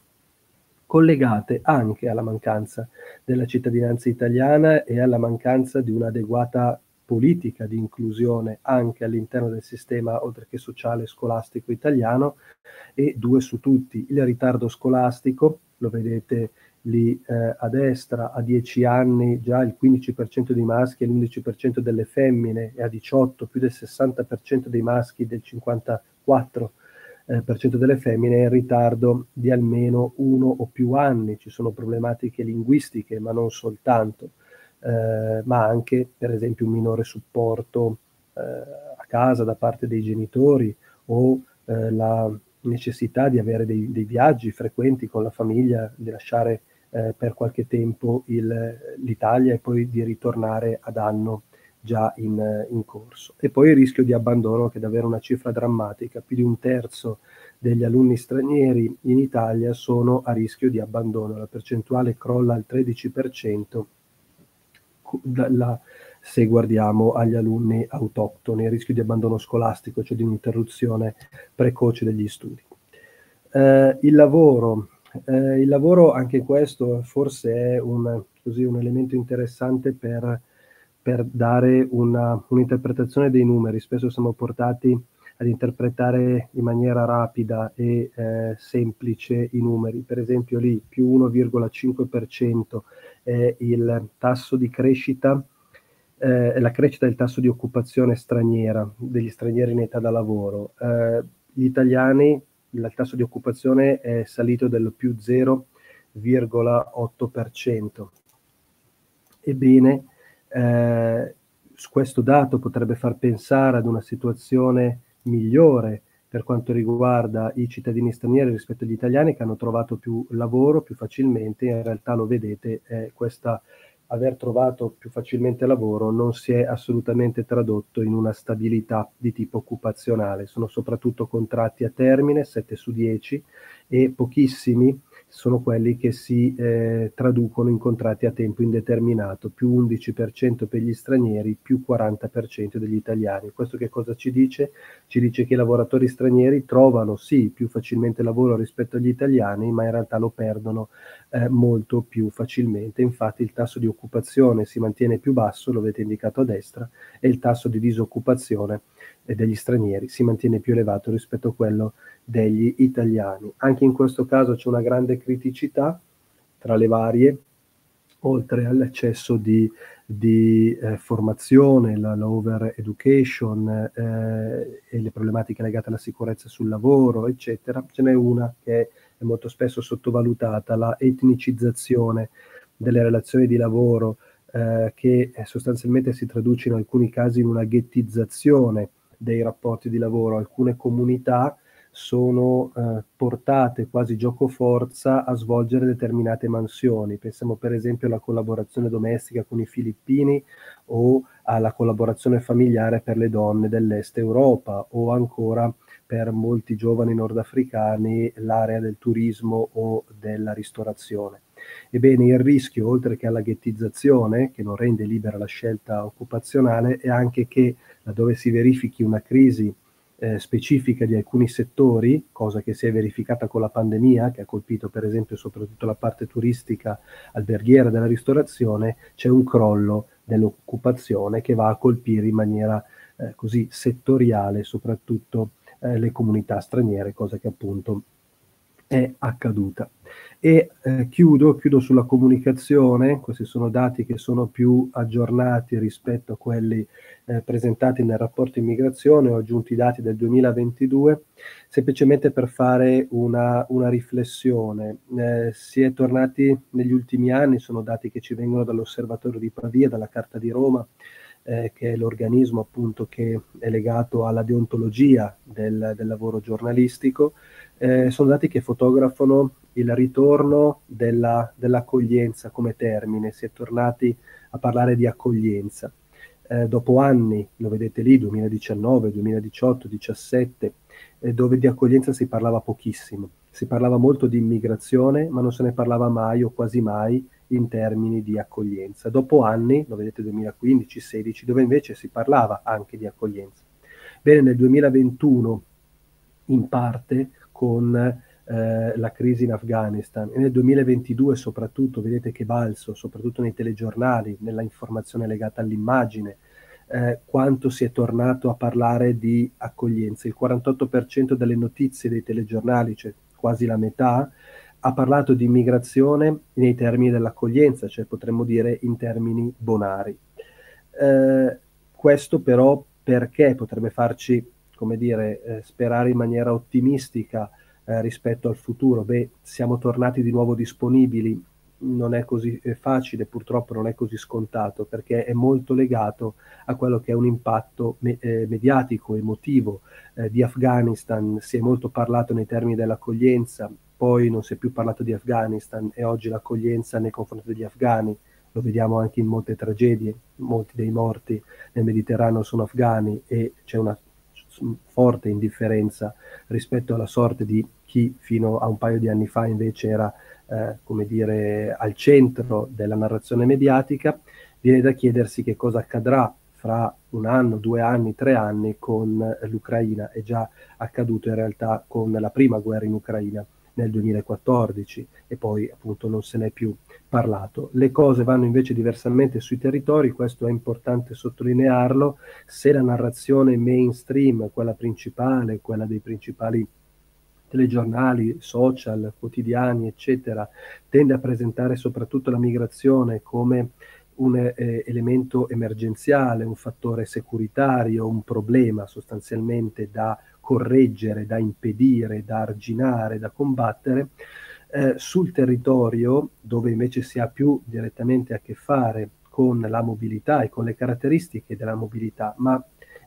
collegate anche alla mancanza della cittadinanza italiana e alla mancanza di un'adeguata politica di inclusione anche all'interno del sistema, oltre che sociale scolastico italiano, e due su tutti, il ritardo scolastico, lo vedete lì eh, a destra, a 10 anni già il 15% dei maschi e l'11% delle femmine, e a 18 più del 60% dei maschi, del 54% eh, per delle femmine è in ritardo di almeno uno o più anni. Ci sono problematiche linguistiche, ma non soltanto eh, ma anche per esempio un minore supporto eh, a casa da parte dei genitori o eh, la necessità di avere dei, dei, viaggi frequenti con la famiglia, di lasciare eh, per qualche tempo il, l'Italia e poi di ritornare ad anno già in, in, corso. E poi il rischio di abbandono, che è davvero una cifra drammatica, più di un terzo degli alunni stranieri in Italia sono a rischio di abbandono, la percentuale crolla al 13% la, se guardiamo agli alunni autoctoni, il rischio di abbandono scolastico, cioè di un'interruzione precoce degli studi. Eh, il lavoro, eh, il lavoro anche questo forse è un, così, un elemento interessante per, per dare una, un'interpretazione dei numeri. Spesso siamo portati ad interpretare in maniera rapida e eh, semplice i numeri. Per esempio lì più 1,5% è il tasso di crescita, eh, la crescita del tasso di occupazione straniera, degli stranieri in età da lavoro. Eh, gli italiani, il tasso di occupazione è salito del più 0,8%. Ebbene, eh, questo dato potrebbe far pensare ad una situazione migliore per quanto riguarda i cittadini stranieri rispetto agli italiani che hanno trovato più lavoro più facilmente, in realtà lo vedete, eh, questa aver trovato più facilmente lavoro non si è assolutamente tradotto in una stabilità di tipo occupazionale, sono soprattutto contratti a termine, 7 su 10, e pochissimi sono quelli che si eh, traducono in contratti a tempo indeterminato, più 11% per gli stranieri, più 40% degli italiani. Questo che cosa ci dice? Ci dice che i lavoratori stranieri trovano sì più facilmente lavoro rispetto agli italiani, ma in realtà lo perdono eh, molto più facilmente. Infatti il tasso di occupazione si mantiene più basso, lo avete indicato a destra, e il tasso di disoccupazione degli stranieri si mantiene più elevato rispetto a quello degli italiani. Anche in questo caso c'è una grande criticità tra le varie, oltre all'eccesso di, di eh, formazione, la, l'over education eh, e le problematiche legate alla sicurezza sul lavoro, eccetera. Ce n'è una che è molto spesso sottovalutata, la etnicizzazione delle relazioni di lavoro, eh, che sostanzialmente si traduce in alcuni casi in una ghettizzazione dei rapporti di lavoro. Alcune comunità sono eh, portate quasi gioco forza a svolgere determinate mansioni. Pensiamo per esempio alla collaborazione domestica con i filippini o alla collaborazione familiare per le donne dell'est Europa o ancora per molti giovani nordafricani l'area del turismo o della ristorazione. Ebbene, il rischio, oltre che alla ghettizzazione, che non rende libera la scelta occupazionale, è anche che laddove si verifichi una crisi eh, specifica di alcuni settori, cosa che si è verificata con la pandemia, che ha colpito per esempio soprattutto la parte turistica, alberghiera della ristorazione, c'è un crollo dell'occupazione che va a colpire in maniera eh, così settoriale soprattutto eh, le comunità straniere, cosa che appunto è accaduta. E eh, chiudo, chiudo sulla comunicazione, questi sono dati che sono più aggiornati rispetto a quelli eh, presentati nel rapporto immigrazione, ho aggiunto i dati del 2022, semplicemente per fare una, una riflessione. Eh, si è tornati negli ultimi anni, sono dati che ci vengono dall'Osservatorio di Pavia, dalla Carta di Roma, eh, che è l'organismo appunto che è legato alla deontologia del, del lavoro giornalistico, eh, sono dati che fotografano il ritorno della, dell'accoglienza come termine, si è tornati a parlare di accoglienza. Eh, dopo anni, lo vedete lì, 2019, 2018, 2017, eh, dove di accoglienza si parlava pochissimo. Si parlava molto di immigrazione, ma non se ne parlava mai o quasi mai in termini di accoglienza. Dopo anni, lo vedete 2015-16, dove invece si parlava anche di accoglienza. Bene, nel 2021, in parte, con eh, la crisi in Afghanistan e nel 2022 soprattutto vedete che balzo, soprattutto nei telegiornali, nella informazione legata all'immagine, eh, quanto si è tornato a parlare di accoglienza. Il 48% delle notizie dei telegiornali, cioè quasi la metà, ha parlato di immigrazione nei termini dell'accoglienza, cioè potremmo dire in termini bonari. Eh, questo però perché potrebbe farci, come dire, eh, sperare in maniera ottimistica eh, rispetto al futuro. Beh, siamo tornati di nuovo disponibili, non è così facile, purtroppo non è così scontato, perché è molto legato a quello che è un impatto me- eh, mediatico, emotivo eh, di Afghanistan. Si è molto parlato nei termini dell'accoglienza, poi non si è più parlato di Afghanistan e oggi l'accoglienza nei confronti degli afghani lo vediamo anche in molte tragedie, molti dei morti nel Mediterraneo sono afghani e c'è una forte indifferenza rispetto alla sorte di chi fino a un paio di anni fa invece era eh, come dire, al centro della narrazione mediatica, viene da chiedersi che cosa accadrà fra un anno, due anni, tre anni con l'Ucraina. È già accaduto in realtà con la prima guerra in Ucraina nel 2014 e poi appunto non se n'è più parlato. Le cose vanno invece diversamente sui territori, questo è importante sottolinearlo, se la narrazione mainstream, quella principale, quella dei principali telegiornali, social, quotidiani, eccetera, tende a presentare soprattutto la migrazione come un eh, elemento emergenziale, un fattore securitario, un problema sostanzialmente da correggere, da impedire, da arginare, da combattere, eh, sul territorio dove invece si ha più direttamente a che fare con la mobilità e con le caratteristiche della mobilità, ma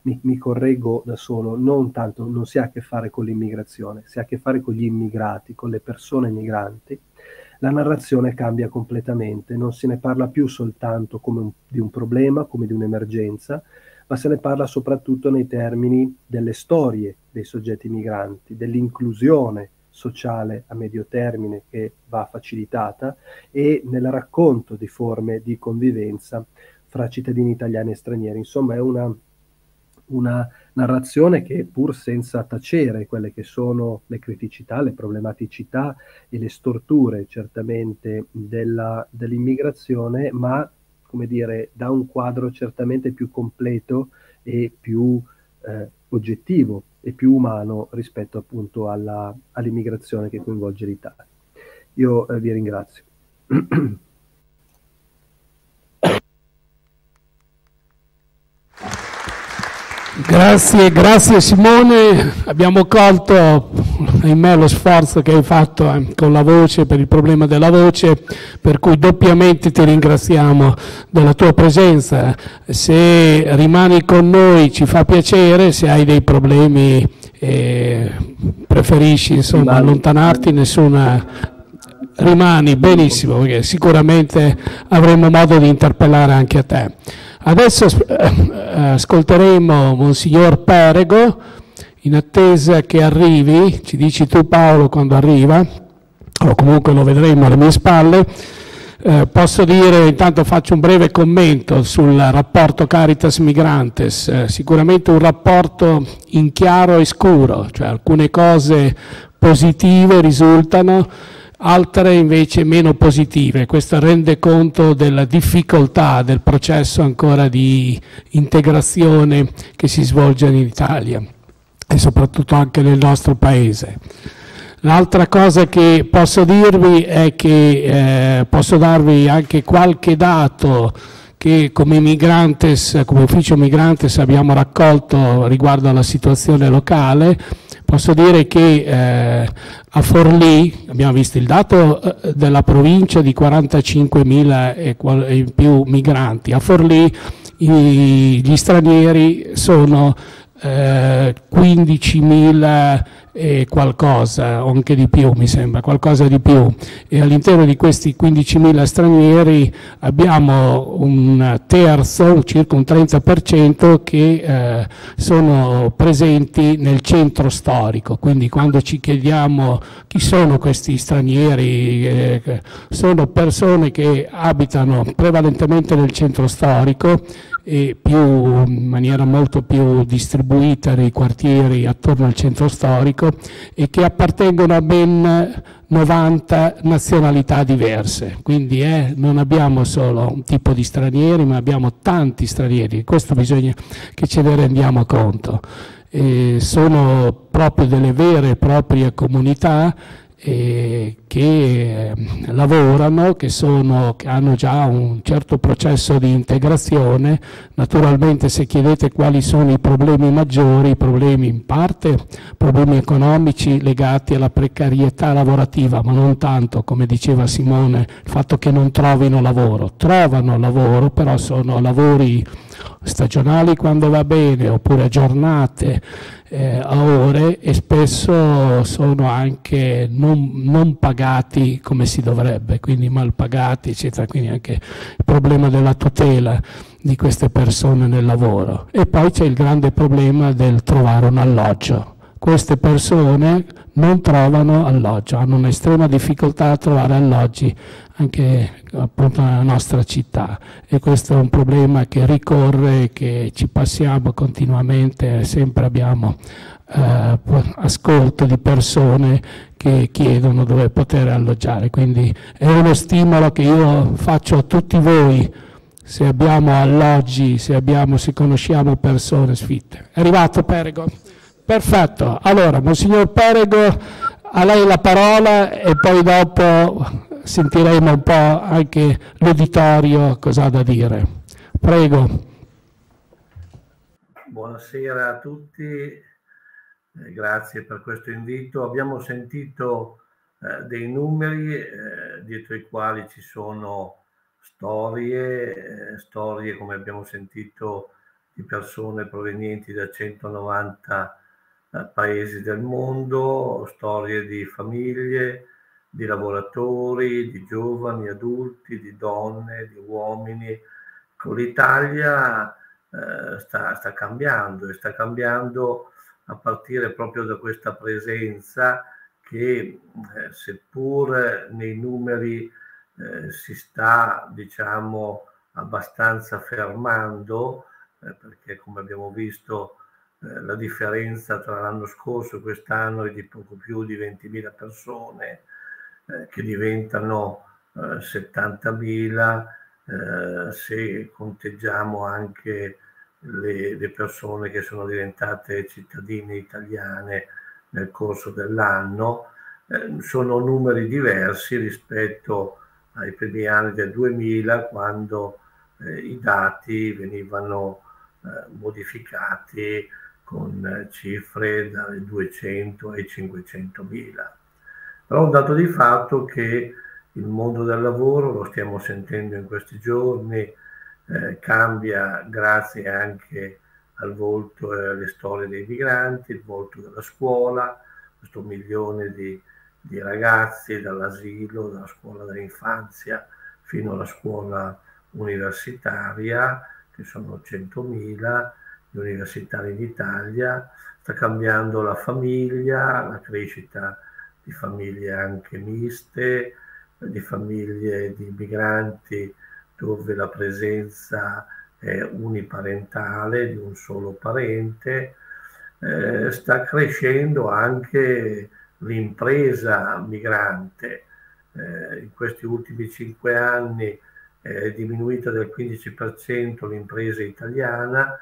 mi, mi, correggo da solo, non tanto, non si ha a che fare con l'immigrazione, si ha a che fare con gli immigrati, con le persone migranti, la narrazione cambia completamente, non se ne parla più soltanto come un, di un problema, come di un'emergenza, ma se ne parla soprattutto nei termini delle storie dei soggetti migranti, dell'inclusione sociale a medio termine che va facilitata e nel racconto di forme di convivenza fra cittadini italiani e stranieri. Insomma, è una una narrazione che pur senza tacere quelle che sono le criticità, le problematicità e le storture certamente della, dell'immigrazione, ma come dire, dà un quadro certamente più completo e più eh, oggettivo e più umano rispetto appunto alla, all'immigrazione che coinvolge l'Italia. Io eh, vi ringrazio. Grazie, grazie Simone, abbiamo colto ahimè lo sforzo che hai fatto eh, con la voce per il problema della voce, per cui doppiamente ti ringraziamo della tua presenza. Se rimani con noi ci fa piacere, se hai dei problemi eh, preferisci insomma, allontanarti, nessuna rimani benissimo perché sicuramente avremo modo di interpellare anche a te. Adesso eh, ascolteremo Monsignor Perego, in attesa che arrivi, ci dici tu Paolo quando arriva, o comunque lo vedremo alle mie spalle. Eh, posso dire, intanto faccio un breve commento sul rapporto Caritas Migrantes, eh, sicuramente un rapporto in chiaro e scuro, cioè alcune cose positive risultano, altre invece meno positive. Questo rende conto della difficoltà del processo ancora di integrazione che si svolge in Italia e soprattutto anche nel nostro paese. L'altra cosa che posso dirvi è che eh, posso darvi anche qualche dato che come migrantes, come ufficio migrantes abbiamo raccolto riguardo alla situazione locale Posso dire che eh, a Forlì, abbiamo visto il dato eh, della provincia di 45.000 e, più migranti, a Forlì i, gli stranieri sono eh, 15.000 e qualcosa, o anche di più mi sembra, qualcosa di più. E all'interno di questi 15.000 stranieri abbiamo un terzo, circa un 30% che eh, sono presenti nel centro storico. Quindi quando ci chiediamo chi sono questi stranieri, eh, sono persone che abitano prevalentemente nel centro storico e più, in maniera molto più distribuita nei quartieri attorno al centro storico e che appartengono a ben 90 nazionalità diverse. Quindi eh, non abbiamo solo un tipo di stranieri, ma abbiamo tanti stranieri. Questo bisogna che ce ne rendiamo conto. E sono proprio delle vere e proprie comunità eh, che eh, lavorano, che, sono, che, hanno già un certo processo di integrazione. Naturalmente se chiedete quali sono i problemi maggiori, i problemi in parte, problemi economici legati alla precarietà lavorativa, ma non tanto, come diceva Simone, il fatto che non trovino lavoro. Trovano lavoro, però sono lavori stagionali quando va bene, oppure a giornate eh, a ore e spesso sono anche non, non, pagati come si dovrebbe, quindi mal pagati, eccetera. Quindi anche il problema della tutela di queste persone nel lavoro. E poi c'è il grande problema del trovare un alloggio. Queste persone non trovano alloggio, hanno un'estrema difficoltà a trovare alloggi anche appunto nella nostra città e questo è un problema che ricorre, che ci passiamo continuamente, sempre abbiamo eh, ascolto di persone che chiedono dove poter alloggiare. Quindi è uno stimolo che io faccio a tutti voi se abbiamo alloggi, se, abbiamo, se conosciamo persone sfitte. È arrivato Perego? Perfetto. Allora, Monsignor Perego, a lei la parola e poi dopo sentiremo un po' anche l'uditorio cosa ha da dire. Prego. Buonasera a tutti, eh, grazie per questo invito. Abbiamo sentito eh, dei numeri eh, dietro i quali ci sono storie, eh, storie come abbiamo sentito di persone provenienti da 190 eh, paesi del mondo, storie di famiglie, di lavoratori, di giovani, adulti, di donne, di uomini. L'Italia eh, sta, sta cambiando e sta cambiando a partire proprio da questa presenza che eh, seppur nei numeri eh, si sta diciamo abbastanza fermando eh, perché come abbiamo visto eh, la differenza tra l'anno scorso e quest'anno è di poco più di 20.000 persone eh, che diventano 70.000 eh, se conteggiamo anche le, le, persone che sono diventate cittadine italiane nel corso dell'anno, eh, sono numeri diversi rispetto ai primi anni del 2000 quando eh, i dati venivano eh, modificati con eh, cifre dalle 200 ai 500 mila. Però un dato di fatto che il mondo del lavoro, lo stiamo sentendo in questi giorni, eh, cambia grazie anche al volto e alle storie dei migranti, il volto della scuola, questo milione di, di ragazzi dall'asilo, dalla scuola dell'infanzia fino alla scuola universitaria, che sono 100.000 gli universitari in Italia, sta cambiando la famiglia, la crescita di famiglie anche miste, di famiglie di migranti dove la presenza è uniparentale di un solo parente, eh, sta crescendo anche l'impresa migrante. Eh, in questi ultimi cinque anni è diminuita del 15% l'impresa italiana,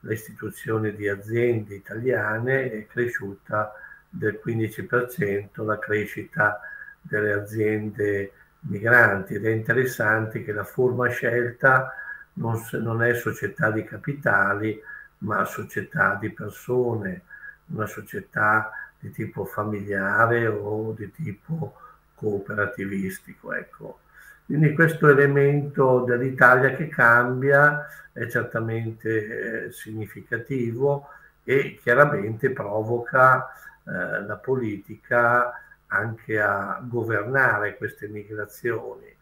l'istituzione di aziende italiane è cresciuta del 15% la crescita delle aziende migranti ed è interessante che la forma scelta non, non è società di capitali ma società di persone, una società di tipo familiare o di tipo cooperativistico. Ecco. Quindi questo elemento dell'Italia che cambia è certamente eh, significativo e chiaramente provoca eh, la politica anche a governare queste migrazioni,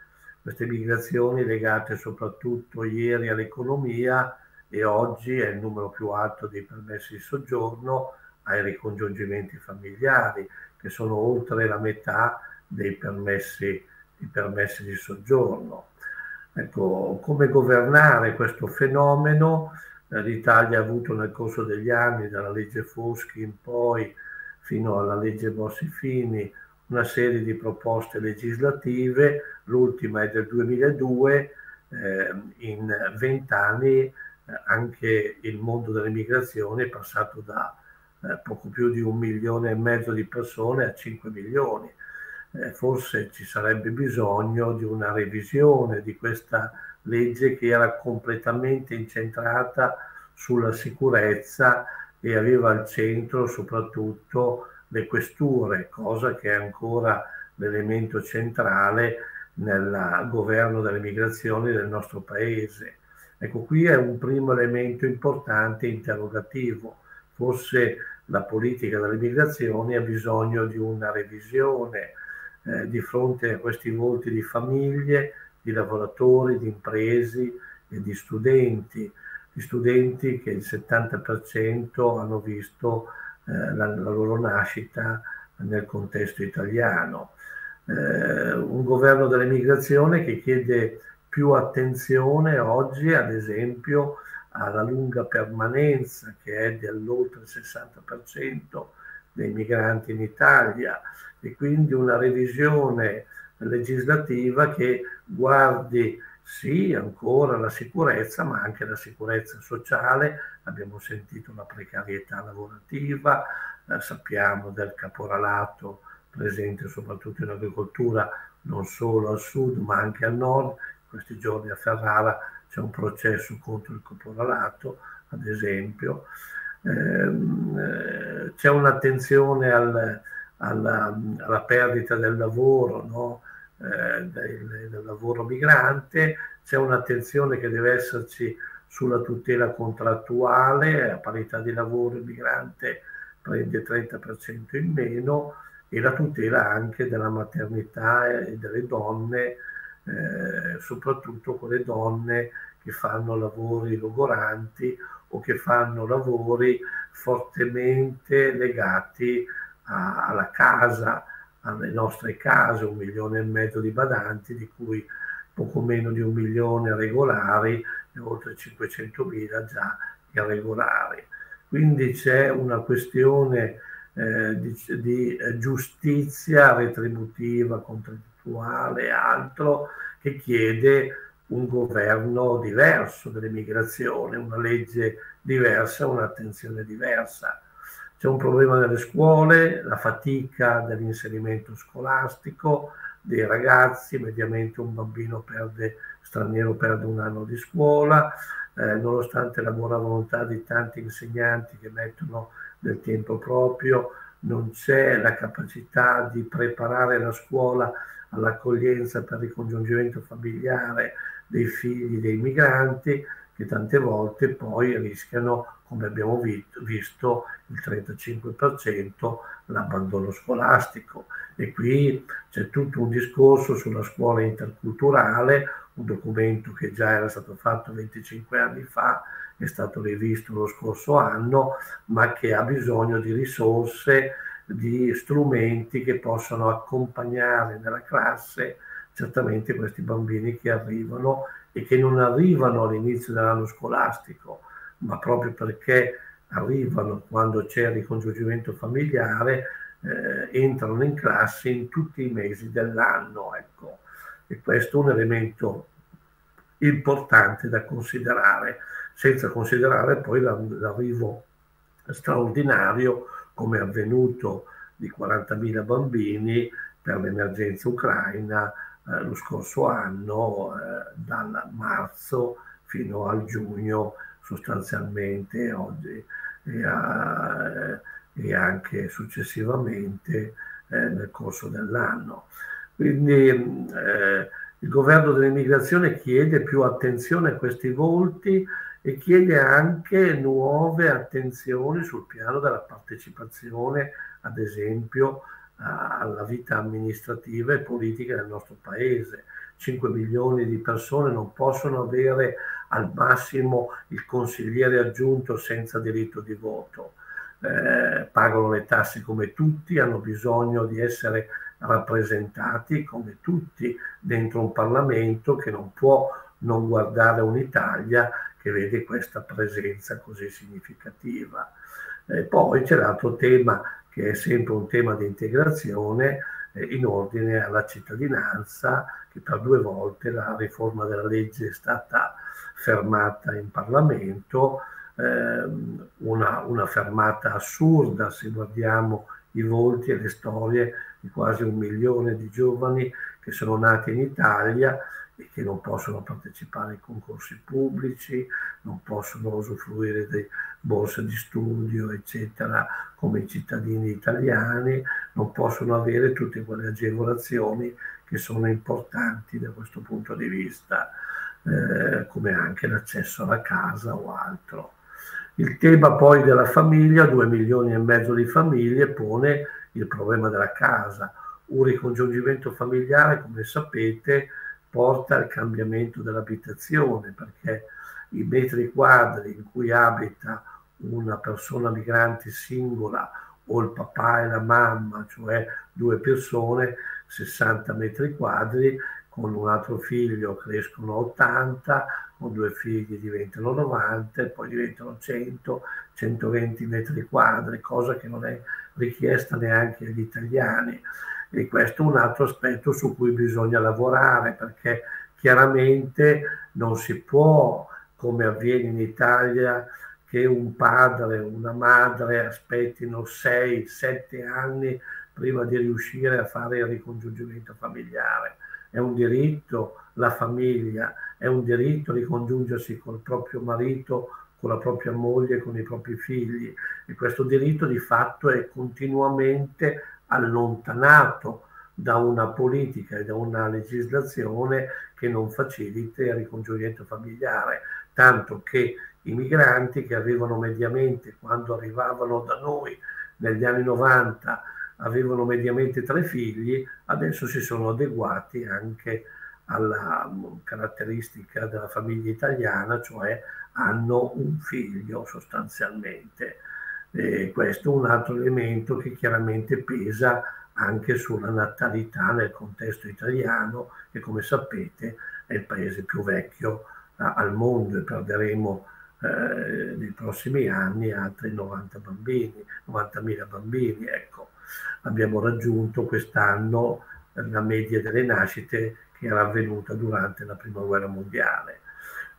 queste migrazioni legate soprattutto ieri all'economia e oggi è il numero più alto dei permessi di soggiorno ai ricongiungimenti familiari, che sono oltre la metà dei permessi, dei permessi di soggiorno. Ecco, come governare questo fenomeno? Eh, L'Italia ha avuto nel corso degli anni, dalla legge Foschi in poi, fino alla legge Bossi-Fini, una serie di proposte legislative, l'ultima è del 2002, eh, in vent'anni eh, anche il mondo delle migrazioni è passato da eh, poco più di un milione e mezzo di persone a 5 milioni. Eh, forse ci sarebbe bisogno di una revisione di questa legge che era completamente incentrata sulla sicurezza e aveva al centro soprattutto le questure, cosa che è ancora l'elemento centrale nel governo delle migrazioni del nostro paese. Ecco, qui è un primo elemento importante interrogativo. Forse la politica delle migrazioni ha bisogno di una revisione eh, di fronte a questi volti di famiglie, di lavoratori, di imprese e di studenti di studenti che il 70% hanno visto eh, la, la, loro nascita nel contesto italiano. Eh, un governo dell'emigrazione che chiede più attenzione oggi, ad esempio, alla lunga permanenza che è dell'oltre il 60% dei migranti in Italia e quindi una revisione legislativa che guardi sì ancora la sicurezza, ma anche la sicurezza sociale. Abbiamo sentito la precarietà lavorativa, eh, sappiamo del caporalato presente soprattutto in agricoltura, non solo al sud ma anche al nord. In questi giorni a Ferrara c'è un processo contro il caporalato, ad esempio. Ehm, eh, c'è un'attenzione al, alla, alla, perdita del lavoro, no? Eh, del, lavoro migrante, c'è un'attenzione che deve esserci sulla tutela contrattuale, a parità di lavoro il migrante prende 30% in meno e la tutela anche della maternità e delle donne, eh, soprattutto quelle donne che fanno lavori logoranti o che fanno lavori fortemente legati a, alla casa, alle nostre case, un milione e mezzo di badanti, di cui poco meno di un milione regolari e oltre 500 mila già irregolari. Quindi c'è una questione eh, di, di, giustizia retributiva, contrattuale e altro che chiede un governo diverso dell'immigrazione, una legge diversa, un'attenzione diversa. C'è un problema nelle scuole, la fatica dell'inserimento scolastico dei ragazzi, mediamente un bambino perde, straniero perde un anno di scuola, eh, nonostante la buona volontà di tanti insegnanti che mettono del tempo proprio, non c'è la capacità di preparare la scuola all'accoglienza per il ricongiungimento familiare dei figli dei migranti che tante volte poi rischiano, come abbiamo visto, il 35% l'abbandono scolastico. E qui c'è tutto un discorso sulla scuola interculturale, un documento che già era stato fatto 25 anni fa, è stato rivisto lo scorso anno, ma che ha bisogno di risorse, di strumenti che possano accompagnare nella classe certamente questi bambini che arrivano e che non arrivano all'inizio dell'anno scolastico, ma proprio perché arrivano quando c'è il ricongiungimento familiare, eh, entrano in classe in tutti i mesi dell'anno. Ecco. E questo è un elemento importante da considerare, senza considerare poi l'arrivo straordinario, come è avvenuto, di 40.000 bambini per l'emergenza ucraina eh, lo scorso anno, eh, dal marzo fino al giugno sostanzialmente oggi e, a, e anche successivamente eh, nel corso dell'anno. Quindi eh, il governo dell'immigrazione chiede più attenzione a questi volti e chiede anche nuove attenzioni sul piano della partecipazione, ad esempio, alla vita amministrativa e politica del nostro paese. 5 milioni di persone non possono avere al massimo il consigliere aggiunto senza diritto di voto. Eh, pagano le tasse come tutti, hanno bisogno di essere rappresentati come tutti dentro un Parlamento che non può non guardare un'Italia che vede questa presenza così significativa. E poi c'è l'altro tema che è sempre un tema di integrazione eh, in ordine alla cittadinanza, che per due volte la riforma della legge è stata fermata in Parlamento, ehm, una, una fermata assurda se guardiamo i volti e le storie di quasi un milione di giovani che sono nati in Italia e che non possono partecipare ai concorsi pubblici, non possono usufruire di borse di studio, eccetera, come i cittadini italiani, non possono avere tutte quelle agevolazioni che sono importanti da questo punto di vista, eh, come anche l'accesso alla casa o altro. Il tema poi della famiglia, due milioni e mezzo di famiglie, pone il problema della casa. Un ricongiungimento familiare, come sapete, porta al cambiamento dell'abitazione perché i metri quadri in cui abita una persona migrante singola o il papà e la mamma, cioè due persone, 60 metri quadri, con un altro figlio crescono 80, con due figli diventano 90 e poi diventano 100, 120 metri quadri, cosa che non è richiesta neanche agli italiani. E questo è un altro aspetto su cui bisogna lavorare perché chiaramente non si può, come avviene in Italia, che un padre una madre aspettino 6-7 anni prima di riuscire a fare il ricongiungimento familiare. È un diritto la famiglia, è un diritto ricongiungersi col proprio marito, con la propria moglie, con i propri figli. E questo diritto di fatto è continuamente allontanato da una politica e da una legislazione che non facilita il ricongiungimento familiare, tanto che i migranti che avevano mediamente, quando arrivavano da noi negli anni 90, avevano mediamente tre figli, adesso si sono adeguati anche alla caratteristica della famiglia italiana, cioè hanno un figlio sostanzialmente. E questo è un altro elemento che chiaramente pesa anche sulla natalità nel contesto italiano, che come sapete è il paese più vecchio uh, al mondo e perderemo eh, nei prossimi anni altri 90 bambini, 90.000 bambini. Ecco abbiamo raggiunto quest'anno la media delle nascite che era avvenuta durante la prima guerra mondiale.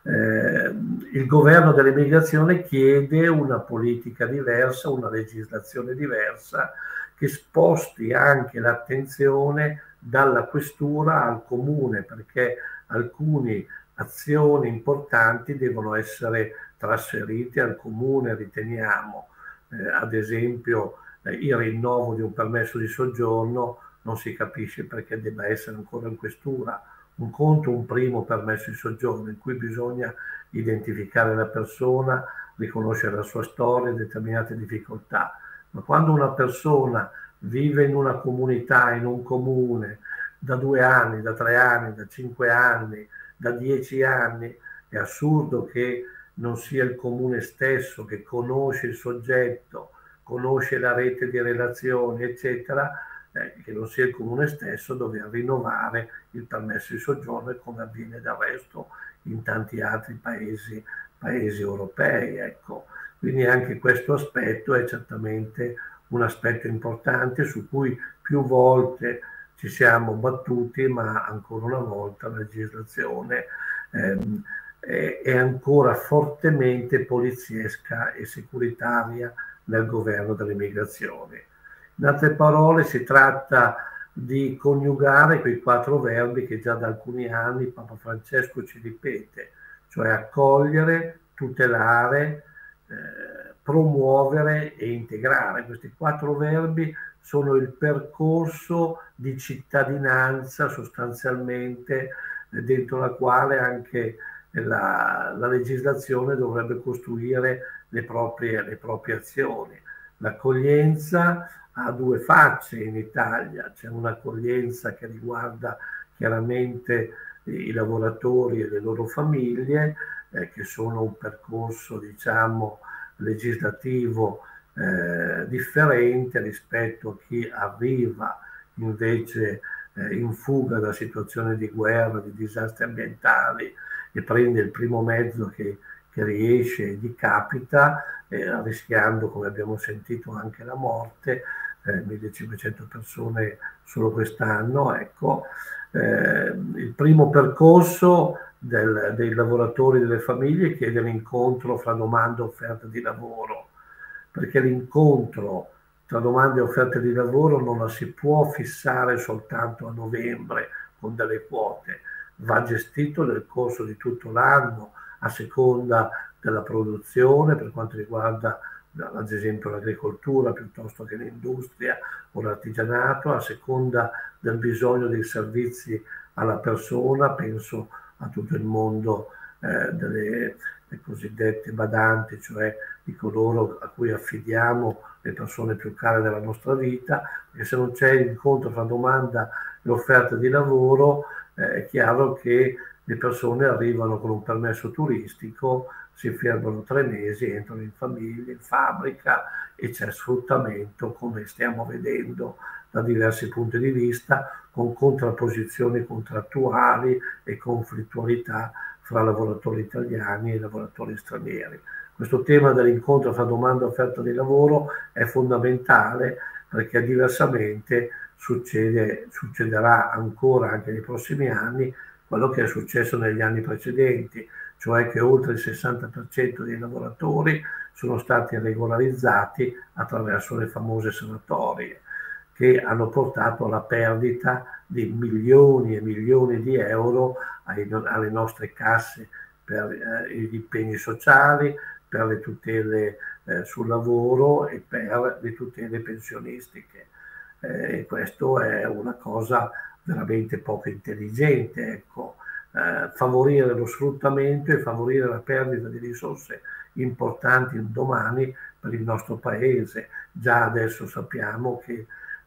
Eh, il governo dell'immigrazione chiede una politica diversa, una legislazione diversa che sposti anche l'attenzione dalla questura al comune perché alcune azioni importanti devono essere trasferite al comune, riteniamo, eh, ad esempio eh, il rinnovo di un permesso di soggiorno non si capisce perché debba essere ancora in questura. Un conto, un primo permesso di soggiorno in cui bisogna identificare la persona, riconoscere la sua storia, determinate difficoltà. Ma quando una persona vive in una comunità, in un comune, da due anni, da tre anni, da cinque anni, da dieci anni, è assurdo che non sia il comune stesso che conosce il soggetto, conosce la rete di relazioni, eccetera, eh, che non sia il comune stesso dover rinnovare il permesso di soggiorno come avviene del resto in tanti altri paesi, paesi europei. Ecco. Quindi anche questo aspetto è certamente un aspetto importante su cui più volte ci siamo battuti, ma ancora una volta la legislazione ehm, è, è ancora fortemente poliziesca e securitaria nel governo delle migrazioni. In altre parole si tratta di coniugare quei quattro verbi che già da alcuni anni Papa Francesco ci ripete, cioè accogliere, tutelare, eh, promuovere e integrare. Questi quattro verbi sono il percorso di cittadinanza sostanzialmente dentro la quale anche la, la legislazione dovrebbe costruire le proprie, le proprie azioni. L'accoglienza ha due facce in Italia, c'è un'accoglienza che riguarda chiaramente i lavoratori e le loro famiglie, eh, che sono un percorso diciamo legislativo eh, differente rispetto a chi arriva invece eh, in fuga da situazioni di guerra, di disastri ambientali e prende il primo mezzo che che riesce e gli capita, eh, rischiando, come abbiamo sentito, anche la morte, eh, 1500 persone solo quest'anno. Ecco. Eh, il primo percorso del, dei lavoratori delle famiglie chiede l'incontro fra domanda e offerta di lavoro, perché l'incontro tra domande e offerte di lavoro non la si può fissare soltanto a novembre con delle quote, va gestito nel corso di tutto l'anno a seconda della produzione per quanto riguarda ad esempio l'agricoltura piuttosto che l'industria o l'artigianato, a seconda del bisogno dei servizi alla persona, penso a tutto il mondo eh, delle cosiddette badanti, cioè di coloro a cui affidiamo le persone più care della nostra vita, perché se non c'è l'incontro fra domanda e offerta di lavoro, eh, è chiaro che le persone arrivano con un permesso turistico, si fermano tre mesi, entrano in famiglia, in fabbrica e c'è sfruttamento, come stiamo vedendo da diversi punti di vista, con contrapposizioni contrattuali e conflittualità fra lavoratori italiani e lavoratori stranieri. Questo tema dell'incontro fra domanda e offerta di lavoro è fondamentale perché diversamente succede, succederà ancora anche nei prossimi anni quello che è successo negli anni precedenti, cioè che oltre il 60% dei lavoratori sono stati regolarizzati attraverso le famose sanatorie che hanno portato alla perdita di milioni e milioni di euro alle nostre casse per eh, gli impegni sociali, per le tutele eh, sul lavoro e per le tutele pensionistiche. Eh, questo è una cosa veramente poco intelligente. Ecco. Eh, favorire lo sfruttamento e favorire la perdita di risorse importanti domani per il nostro paese. Già adesso sappiamo che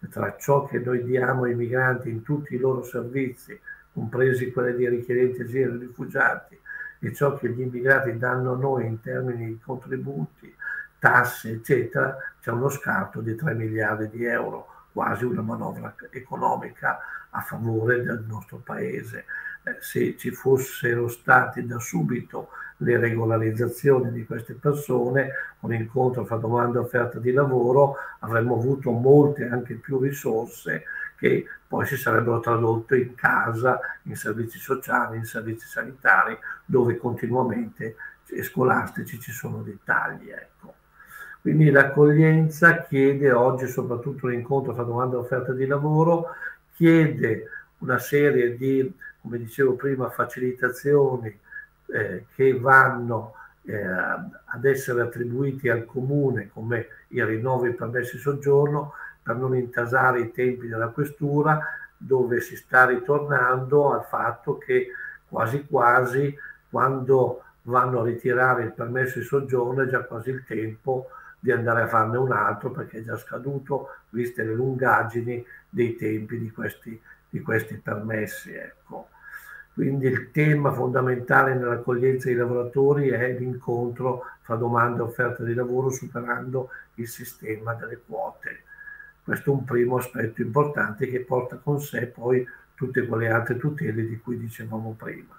tra ciò che noi diamo ai migranti in tutti i loro servizi, compresi quelli di richiedenti asilo e rifugiati, e ciò che gli immigrati danno a noi in termini di contributi, tasse, eccetera, c'è uno scarto di 3 miliardi di euro, quasi una manovra economica a favore del nostro paese. Se ci fossero stati da subito le regolarizzazioni di queste persone, un incontro fra domanda e offerta di lavoro, avremmo avuto molte anche più risorse che poi si sarebbero tradotte in casa, in servizi sociali, in servizi sanitari, dove continuamente e scolastici ci sono dei tagli. Ecco. Quindi l'accoglienza chiede oggi soprattutto l'incontro fra domanda e offerta di lavoro, chiede una serie di, come dicevo prima, facilitazioni eh, che vanno eh, ad essere attribuiti al comune come i rinnovi permessi soggiorno per non intasare i tempi della questura dove si sta ritornando al fatto che quasi quasi quando vanno a ritirare il permesso di soggiorno è già quasi il tempo di andare a farne un altro perché è già scaduto viste le lungaggini dei tempi di questi, di questi permessi. Ecco. Quindi il tema fondamentale nell'accoglienza dei lavoratori è l'incontro fra domanda e offerta di lavoro superando il sistema delle quote. Questo è un primo aspetto importante che porta con sé poi tutte quelle altre tutele di cui dicevamo prima.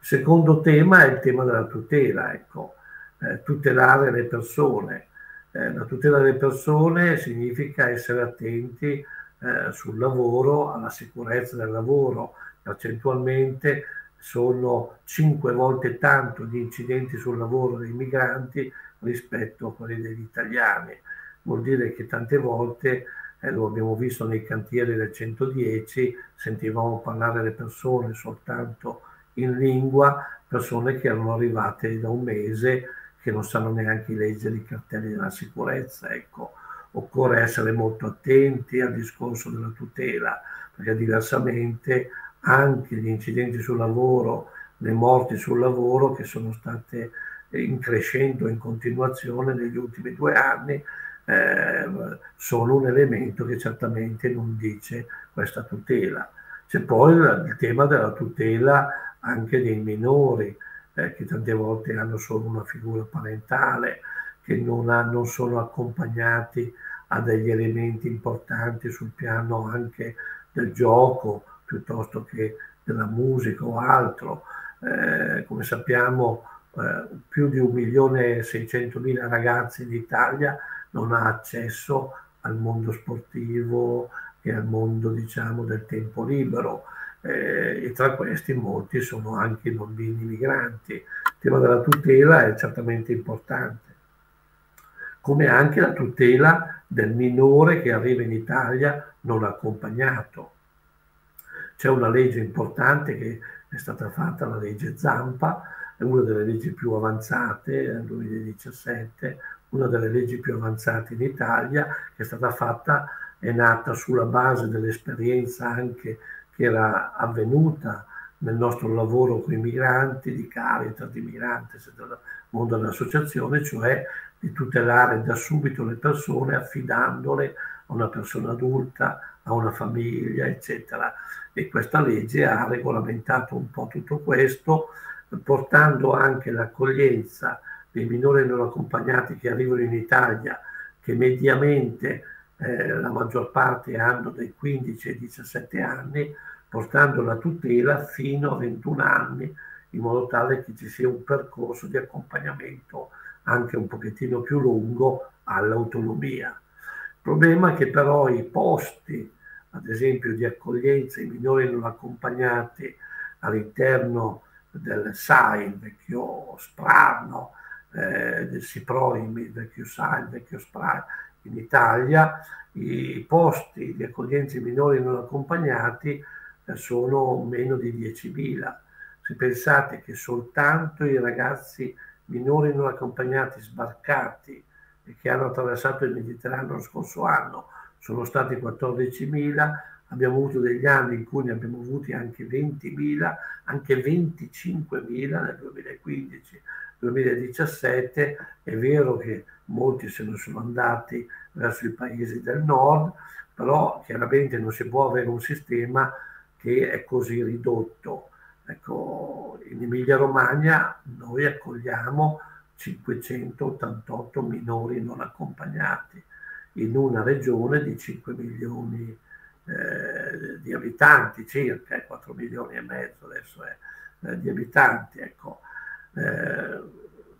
Il secondo tema è il tema della tutela, ecco, eh, tutelare le persone. Eh, la tutela delle persone significa essere attenti eh, sul lavoro, alla sicurezza del lavoro, percentualmente sono cinque volte tanto gli incidenti sul lavoro dei migranti rispetto a quelli degli italiani. Vuol dire che tante volte, eh, lo abbiamo visto nei cantieri del 110, sentivamo parlare le persone soltanto in lingua, persone che erano arrivate da un mese che non sanno neanche leggere i cartelli della sicurezza. Ecco, occorre essere molto attenti al discorso della tutela, perché diversamente anche gli incidenti sul lavoro, le morti sul lavoro che sono state in crescendo in continuazione negli ultimi due anni, eh, sono un elemento che certamente non dice questa tutela. C'è poi il tema della tutela anche dei minori, eh, che tante volte hanno solo una figura parentale, che non, ha, non sono accompagnati a degli elementi importanti sul piano anche del gioco, piuttosto che della musica o altro. Eh, come sappiamo eh, più di 1.600.000 ragazzi in Italia non ha accesso al mondo sportivo e al mondo diciamo del tempo libero eh, e tra questi molti sono anche bambini migranti. Il tema della tutela è certamente importante, come anche la tutela del minore che arriva in Italia non accompagnato. C'è una legge importante che è stata fatta, la legge Zampa, è una delle leggi più avanzate nel 2017, una delle leggi più avanzate in Italia, che è stata fatta, è nata sulla base dell'esperienza anche che era avvenuta nel nostro lavoro con i migranti, di Caritas, di Migrantes, del mondo dell'associazione, cioè di tutelare da subito le persone affidandole a una persona adulta, a una famiglia, eccetera. E questa legge ha regolamentato un po' tutto questo, portando anche l'accoglienza dei minori non accompagnati che arrivano in Italia, che mediamente eh, la maggior parte hanno dai 15 ai 17 anni, portando la tutela fino a 21 anni, in modo tale che ci sia un percorso di accompagnamento anche un pochettino più lungo all'autonomia. Problema è che però i posti, ad esempio di accoglienza ai minori non accompagnati all'interno del SAI, il vecchio SPRA, eh, del SIPROIM, il vecchio SAI, il vecchio SPRA in Italia, i posti di accoglienza ai minori non accompagnati eh, sono meno di 10.000. Se pensate che soltanto i ragazzi minori non accompagnati sbarcati che hanno attraversato il Mediterraneo lo scorso anno sono stati 14.000, abbiamo avuto degli anni in cui ne abbiamo avuti anche 20.000, anche 25.000 nel 2015-2017. È vero che molti se ne sono andati verso i paesi del nord, però chiaramente non si può avere un sistema che è così ridotto. Ecco, in Emilia Romagna noi accogliamo 588 minori non accompagnati in una regione di 5 milioni eh, di abitanti, circa 4 milioni e mezzo adesso è, eh, di abitanti. Ecco. Eh,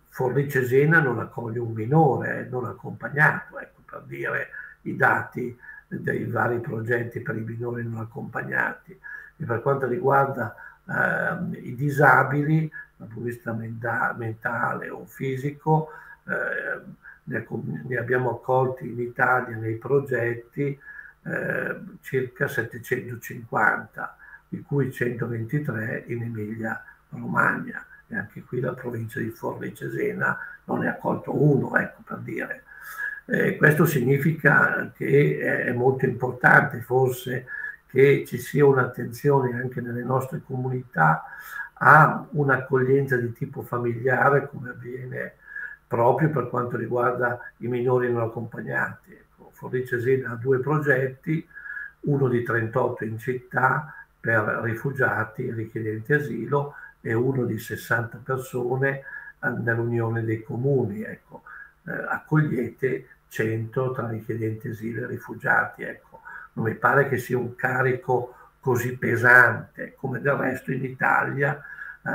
Forlì Cesena non accoglie un minore non accompagnato, ecco, per dire i dati dei vari progetti per i minori non accompagnati. E per quanto riguarda eh, i disabili, dal punto di vista menta- mentale o fisico, eh, ne, abbiamo accolti in Italia nei progetti eh, circa 750, di cui 123 in Emilia Romagna. E anche qui la provincia di Forlì Cesena non ne ha accolto uno, ecco per dire. Eh, questo significa che è molto importante forse che ci sia un'attenzione anche nelle nostre comunità a un'accoglienza di tipo familiare come avviene proprio per quanto riguarda i minori non accompagnati. Ecco, Forlì Cesena ha due progetti, uno di 38 in città per rifugiati richiedenti asilo e uno di 60 persone nell'Unione dei Comuni. Ecco, eh, accogliete 100 tra richiedenti asilo e rifugiati. Ecco non mi pare che sia un carico così pesante, come del resto in Italia eh,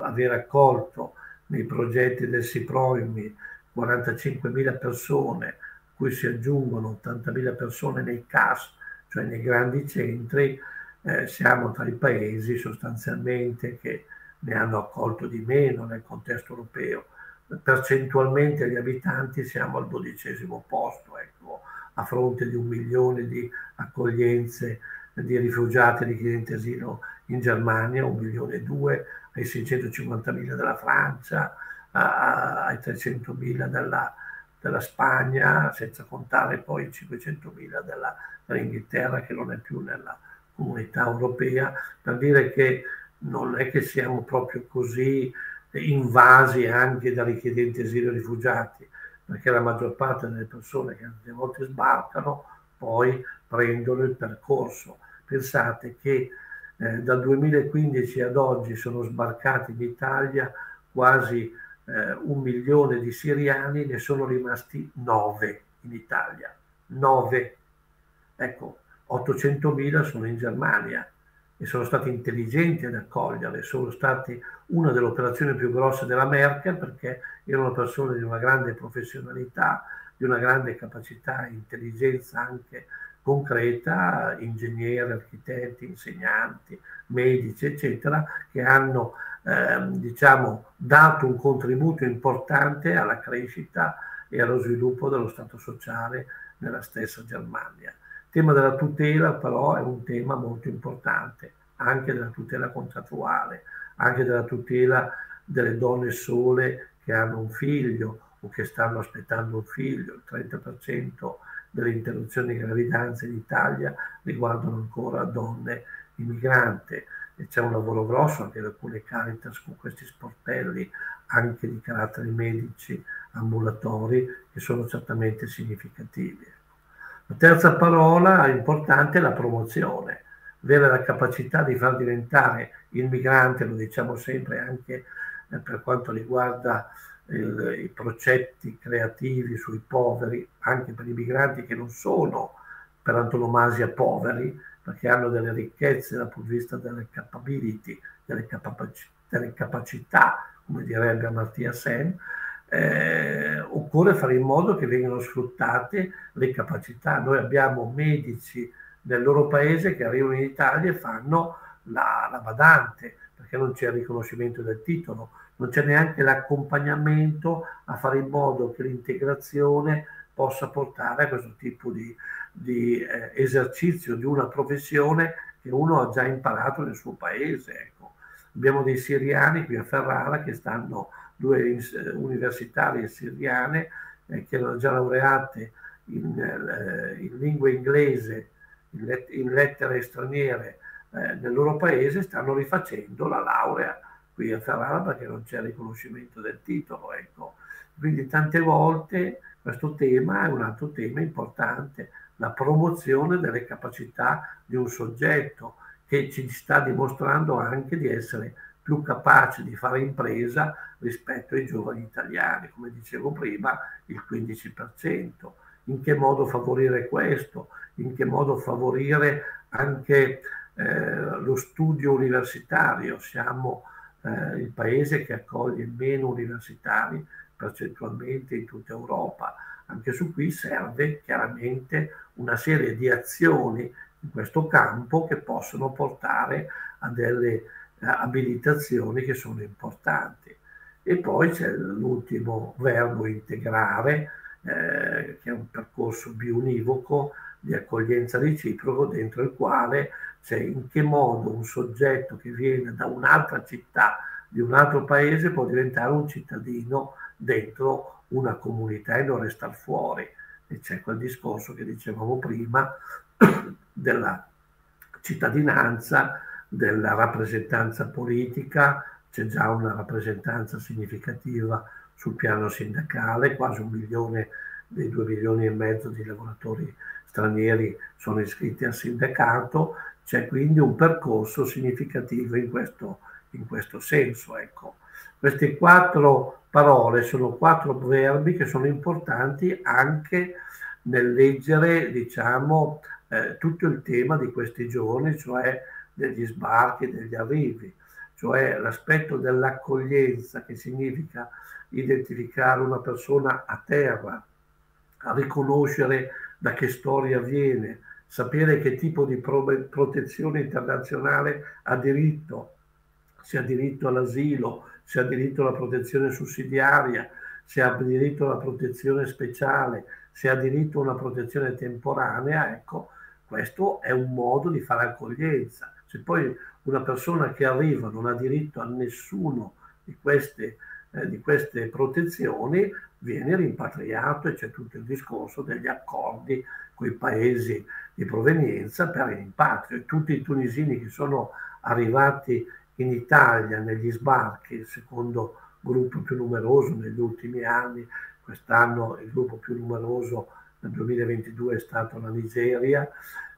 aver accolto nei progetti del SIPROIMI 45.000 persone, cui si aggiungono 80.000 persone nei CAS, cioè nei grandi centri, eh, siamo tra i paesi sostanzialmente che ne hanno accolto di meno nel contesto europeo. Percentualmente gli abitanti siamo al dodicesimo posto, ecco, a fronte di un milione di accoglienze di rifugiati richiedenti asilo in Germania, un milione e due, ai 650.000 della Francia, ai 300.000 della, della Spagna, senza contare poi i 500.000 della, dell'Inghilterra che non è più nella comunità europea, per dire che non è che siamo proprio così invasi anche da richiedenti asilo e rifugiati perché la maggior parte delle persone che a volte sbarcano poi prendono il percorso. Pensate che eh, dal 2015 ad oggi sono sbarcati in Italia quasi eh, un milione di siriani, ne sono rimasti nove in Italia. Nove. Ecco, 800.000 sono in Germania e sono stati intelligenti ad accoglierle, sono stati una delle operazioni più grosse della Merkel perché erano persone di una grande professionalità, di una grande capacità e intelligenza anche concreta, ingegneri, architetti, insegnanti, medici, eccetera, che hanno eh, diciamo, dato un contributo importante alla crescita e allo sviluppo dello Stato sociale nella stessa Germania. Il tema della tutela però è un tema molto importante, anche della tutela contrattuale, anche della tutela delle donne sole che hanno un figlio o che stanno aspettando un figlio. Il 30% delle interruzioni di gravidanza in Italia riguardano ancora donne immigranti e c'è un lavoro grosso anche da alcune Caritas con questi sportelli anche di carattere medici ambulatori che sono certamente significativi. La terza parola importante è la promozione, avere la capacità di far diventare il migrante, lo diciamo sempre anche eh, per quanto riguarda il, i progetti creativi sui poveri, anche per i migranti che non sono per antonomasia poveri, perché hanno delle ricchezze dal punto di vista delle capability, delle, capaci- delle capacità, come direbbe Amartya Sen, eh, occorre fare in modo che vengano sfruttate le capacità. Noi abbiamo medici nel loro paese che arrivano in Italia e fanno la, la badante, perché non c'è il riconoscimento del titolo, non c'è neanche l'accompagnamento a fare in modo che l'integrazione possa portare a questo tipo di, di eh, esercizio di una professione che uno ha già imparato nel suo paese. Ecco. Abbiamo dei siriani qui a Ferrara che stanno, due universitarie siriane eh, che erano già laureate in, eh, in lingua inglese, in, let- in lettere straniere eh, nel loro paese, stanno rifacendo la laurea qui a Ferrara perché non c'è riconoscimento del titolo. Ecco. Quindi tante volte questo tema è un altro tema importante, la promozione delle capacità di un soggetto che ci sta dimostrando anche di essere più capace di fare impresa rispetto ai giovani italiani, come dicevo prima, il 15%. In che modo favorire questo? In che modo favorire anche eh, lo studio universitario? Siamo eh, il paese che accoglie meno universitari percentualmente in tutta Europa. Anche su qui serve chiaramente una serie di azioni in questo campo che possono portare a delle abilitazioni che sono importanti. E poi c'è l'ultimo verbo integrare, eh, che è un percorso biunivoco di accoglienza reciproco dentro il quale c'è in che modo un soggetto che viene da un'altra città, di un altro paese, può diventare un cittadino dentro una comunità e non restare fuori. E c'è quel discorso che dicevamo prima [COUGHS] della cittadinanza, della rappresentanza politica, c'è già una rappresentanza significativa sul piano sindacale, quasi un milione dei due milioni e mezzo di lavoratori stranieri sono iscritti al sindacato, c'è quindi un percorso significativo in questo, in questo senso. Ecco. Queste quattro parole sono quattro verbi che sono importanti anche nel leggere diciamo, eh, tutto il tema di questi giorni, cioè degli sbarchi, degli arrivi, cioè l'aspetto dell'accoglienza che significa identificare una persona a terra, a riconoscere da che storia viene, sapere che tipo di protezione internazionale ha diritto, se ha diritto all'asilo, se ha diritto alla protezione sussidiaria, se ha diritto alla protezione speciale, se ha diritto a una protezione temporanea, ecco, questo è un modo di fare accoglienza. Se poi una persona che arriva non ha diritto a nessuno di queste, eh, di queste protezioni, viene rimpatriato e c'è tutto il discorso degli accordi con i paesi di provenienza per il rimpatrio. Tutti i tunisini che sono arrivati in Italia negli sbarchi, il secondo gruppo più numeroso negli ultimi anni, quest'anno il gruppo più numeroso nel 2022 è stato la Nigeria,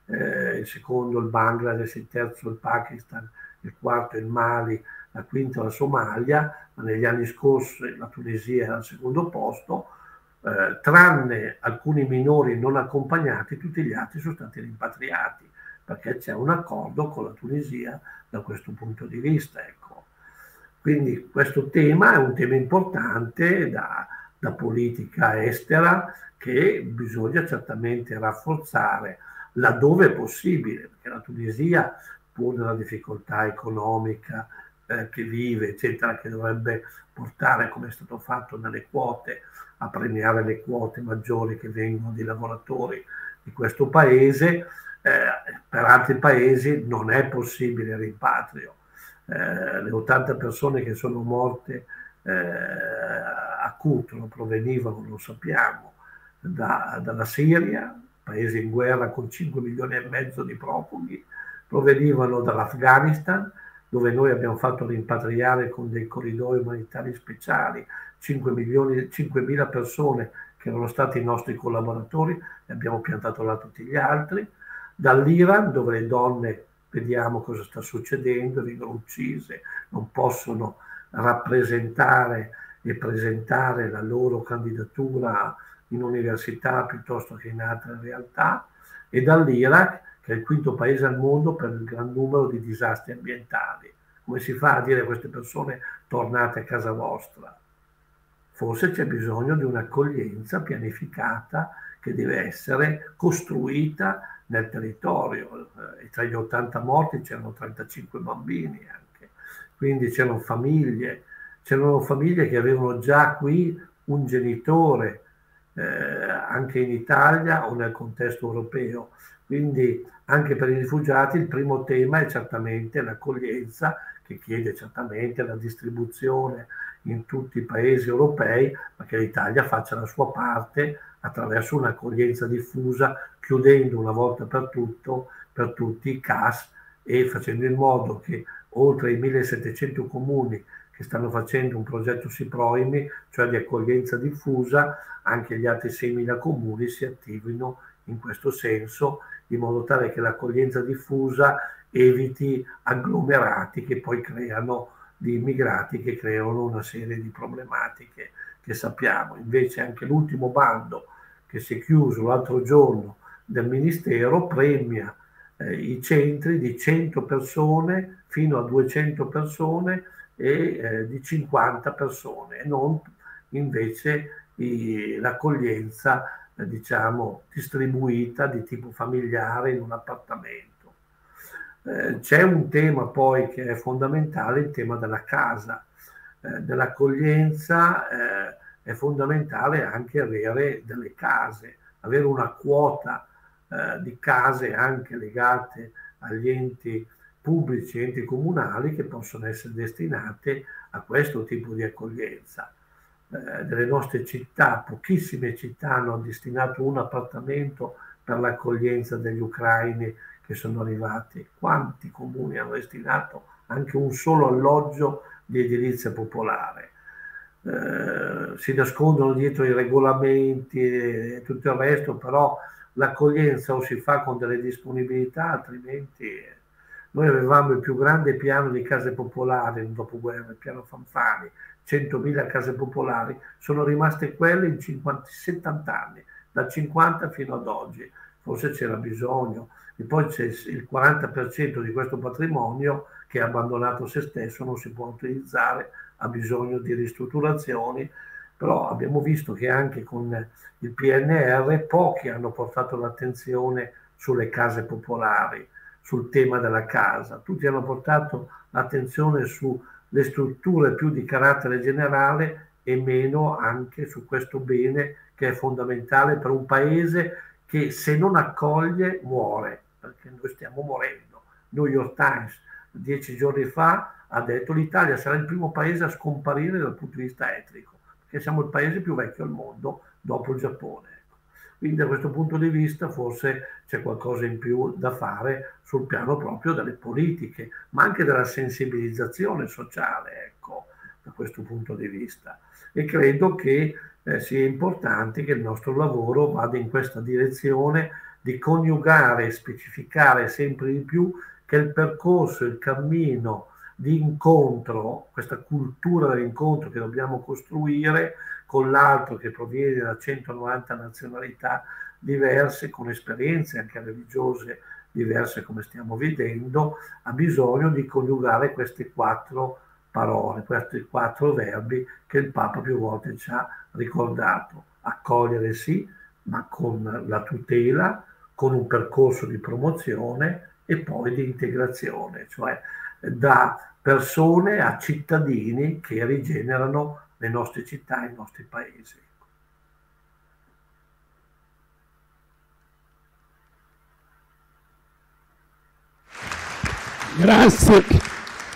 eh, il secondo il Bangladesh, il terzo il Pakistan, il quarto il Mali, la quinta la Somalia, ma negli anni scorsi la Tunisia era al secondo posto, eh, tranne alcuni minori non accompagnati, tutti gli altri sono stati rimpatriati perché c'è un accordo con la Tunisia da questo punto di vista. Ecco. Quindi questo tema è un tema importante da, da politica estera che bisogna certamente rafforzare laddove è possibile, perché la Tunisia, pur nella difficoltà economica eh, che vive, eccetera, che dovrebbe portare, come è stato fatto nelle quote, a premiare le quote maggiori che vengono di lavoratori di questo paese, eh, per altri paesi non è possibile il rimpatrio. Eh, le 80 persone che sono morte eh, a Cutro provenivano, lo sappiamo, da, dalla Siria, paese in guerra con 5 milioni e mezzo di profughi, provenivano dall'Afghanistan, dove noi abbiamo fatto rimpatriare con dei corridoi umanitari speciali 5 milioni, 5 mila persone che erano stati i nostri collaboratori e abbiamo piantato là tutti gli altri. dall'Iran dove le donne vediamo cosa sta succedendo, vengono uccise, non possono rappresentare e presentare la loro candidatura in università piuttosto che in altre realtà, e dall'Iraq, che è il quinto paese al mondo per il gran numero di disastri ambientali. Come si fa a dire a queste persone tornate a casa vostra? Forse c'è bisogno di un'accoglienza pianificata che deve essere costruita nel territorio. E tra gli 80 morti c'erano 35 bambini anche, quindi c'erano famiglie, c'erano famiglie che avevano già qui un genitore, eh, anche in Italia o nel contesto europeo. Quindi anche per i rifugiati il primo tema è certamente l'accoglienza che chiede certamente la distribuzione in tutti i paesi europei, ma che l'Italia faccia la sua parte attraverso un'accoglienza diffusa, chiudendo una volta per tutto per tutti i CAS e facendo in modo che oltre i 1700 comuni che stanno facendo un progetto SIPROIMI, cioè di accoglienza diffusa, anche gli altri 6.000 comuni si attivino in questo senso, in modo tale che l'accoglienza diffusa eviti agglomerati che poi creano di immigrati che creano una serie di problematiche che sappiamo. Invece anche l'ultimo bando che si è chiuso l'altro giorno del Ministero premia eh, i centri di 100 persone fino a 200 persone e eh, di 50 persone non invece i, l'accoglienza eh, diciamo distribuita di tipo familiare in un appartamento. Eh, c'è un tema poi che è fondamentale, il tema della casa, eh, dell'accoglienza, eh, è fondamentale anche avere delle case, avere una quota di case anche legate agli enti pubblici, enti comunali che possono essere destinate a questo tipo di accoglienza. Eh, delle nostre città, pochissime città hanno destinato un appartamento per l'accoglienza degli ucraini che sono arrivati, quanti comuni hanno destinato anche un solo alloggio di edilizia popolare. Eh, si nascondono dietro i regolamenti e tutto il resto, però l'accoglienza o si fa con delle disponibilità, altrimenti noi avevamo il più grande piano di case popolari nel dopoguerra, il piano Fanfani, 100.000 case popolari, sono rimaste quelle in 50, 70 anni, dal 50 fino ad oggi. Forse c'era bisogno. E poi c'è il 40% di questo patrimonio che è abbandonato se stesso, non si può utilizzare, ha bisogno di ristrutturazioni, però abbiamo visto che anche con il PNR pochi hanno portato l'attenzione sulle case popolari, sul tema della casa, tutti hanno portato l'attenzione sulle strutture più di carattere generale e meno anche su questo bene che è fondamentale per un paese che se non accoglie muore perché noi stiamo morendo. New York Times dieci giorni fa ha detto l'Italia sarà il primo paese a scomparire dal punto di vista etnico, perché siamo il paese più vecchio al mondo dopo il Giappone. Quindi da questo punto di vista forse c'è qualcosa in più da fare sul piano proprio delle politiche, ma anche della sensibilizzazione sociale, ecco, da questo punto di vista. E credo che eh, sia importante che il nostro lavoro vada in questa direzione di coniugare e specificare sempre di più che il percorso, il cammino di incontro, questa cultura dell'incontro che dobbiamo costruire con l'altro che proviene da 190 nazionalità diverse, con esperienze anche religiose diverse come stiamo vedendo, ha bisogno di coniugare queste quattro parole, questi quattro verbi che il Papa più volte ci ha ricordato. Accogliere sì, ma con la tutela, con un percorso di promozione e poi di integrazione, cioè da persone a cittadini che rigenerano le nostre città e i nostri paesi. Grazie,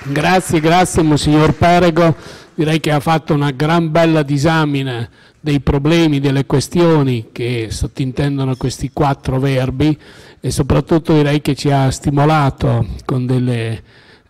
grazie, grazie Monsignor Perego. Direi che ha fatto una gran bella disamina dei problemi, delle questioni che sottintendono questi quattro verbi e soprattutto direi che ci ha stimolato con delle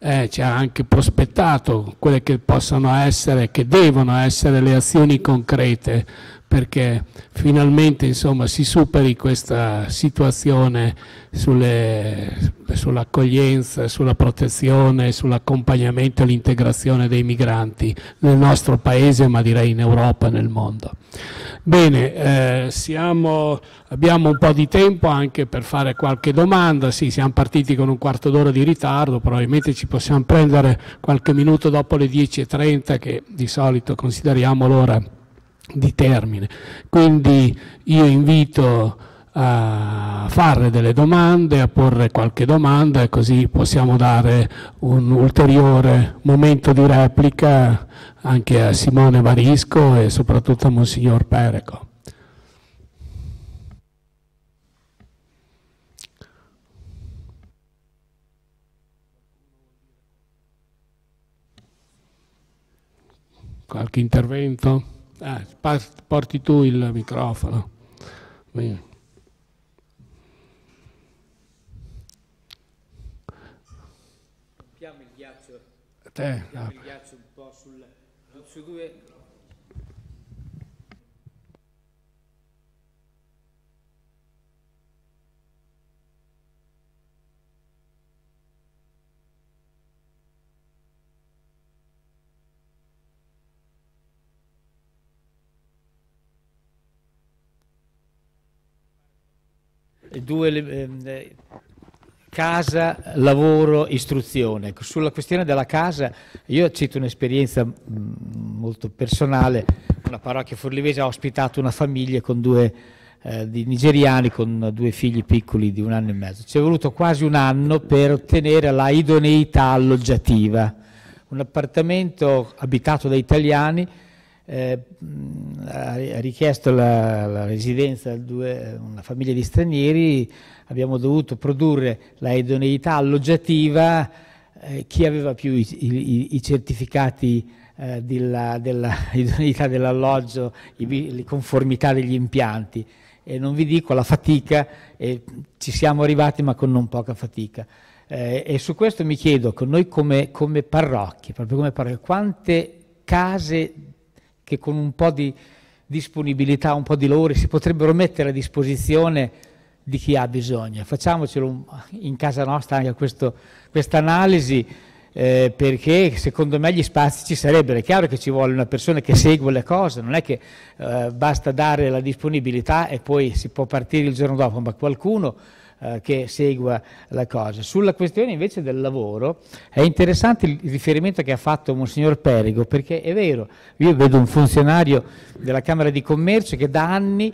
eh, ci ha anche prospettato quelle che possono essere, che devono essere le azioni concrete perché finalmente insomma, si superi questa situazione sull'accoglienza, sulla protezione, sull'accompagnamento e l'integrazione dei migranti nel nostro paese, ma direi in Europa e nel mondo. Bene, eh, siamo, abbiamo un po' di tempo anche per fare qualche domanda, sì, siamo partiti con un quarto d'ora di ritardo, probabilmente ci possiamo prendere qualche minuto dopo le 10.30 che di solito consideriamo l'ora di termine. Quindi io invito a fare delle domande, a porre qualche domanda e così possiamo dare un ulteriore momento di replica anche a Simone Marisco e soprattutto a Monsignor Pereco. Qualche intervento? Ah, porti tu il microfono. Bene. Rompiamo il ghiaccio. Te, Rompiamo ah. il ghiaccio un po' sul, su due due eh, casa, lavoro, istruzione. Sulla questione della casa, io cito un'esperienza mh, molto personale. Una parrocchia forlivese ha ospitato una famiglia con due eh, di nigeriani con due figli piccoli di un anno e mezzo. Ci è voluto quasi un anno per ottenere la idoneità alloggiativa. Un appartamento abitato da italiani eh, ha richiesto la, la residenza di una famiglia di stranieri, abbiamo dovuto produrre la idoneità alloggiativa, eh, chi aveva più i, i, i certificati eh, della, della [LAUGHS] dell'alloggio, le conformità degli impianti e non vi dico la fatica, e ci siamo arrivati ma con non poca fatica. Eh, e su questo mi chiedo, con noi come, come parrocchie, proprio come parrocchie, quante case che con un po' di disponibilità, un po' di lavoro si potrebbero mettere a disposizione di chi ha bisogno. Facciamocelo in casa nostra anche questa analisi eh, perché secondo me gli spazi ci sarebbero. È chiaro che ci vuole una persona che segue le cose, non è che eh, basta dare la disponibilità e poi si può partire il giorno dopo, ma qualcuno eh, che segua la cosa. Sulla questione invece del lavoro è interessante il riferimento che ha fatto Monsignor Perigo, perché è vero, io vedo un funzionario della Camera di Commercio che da anni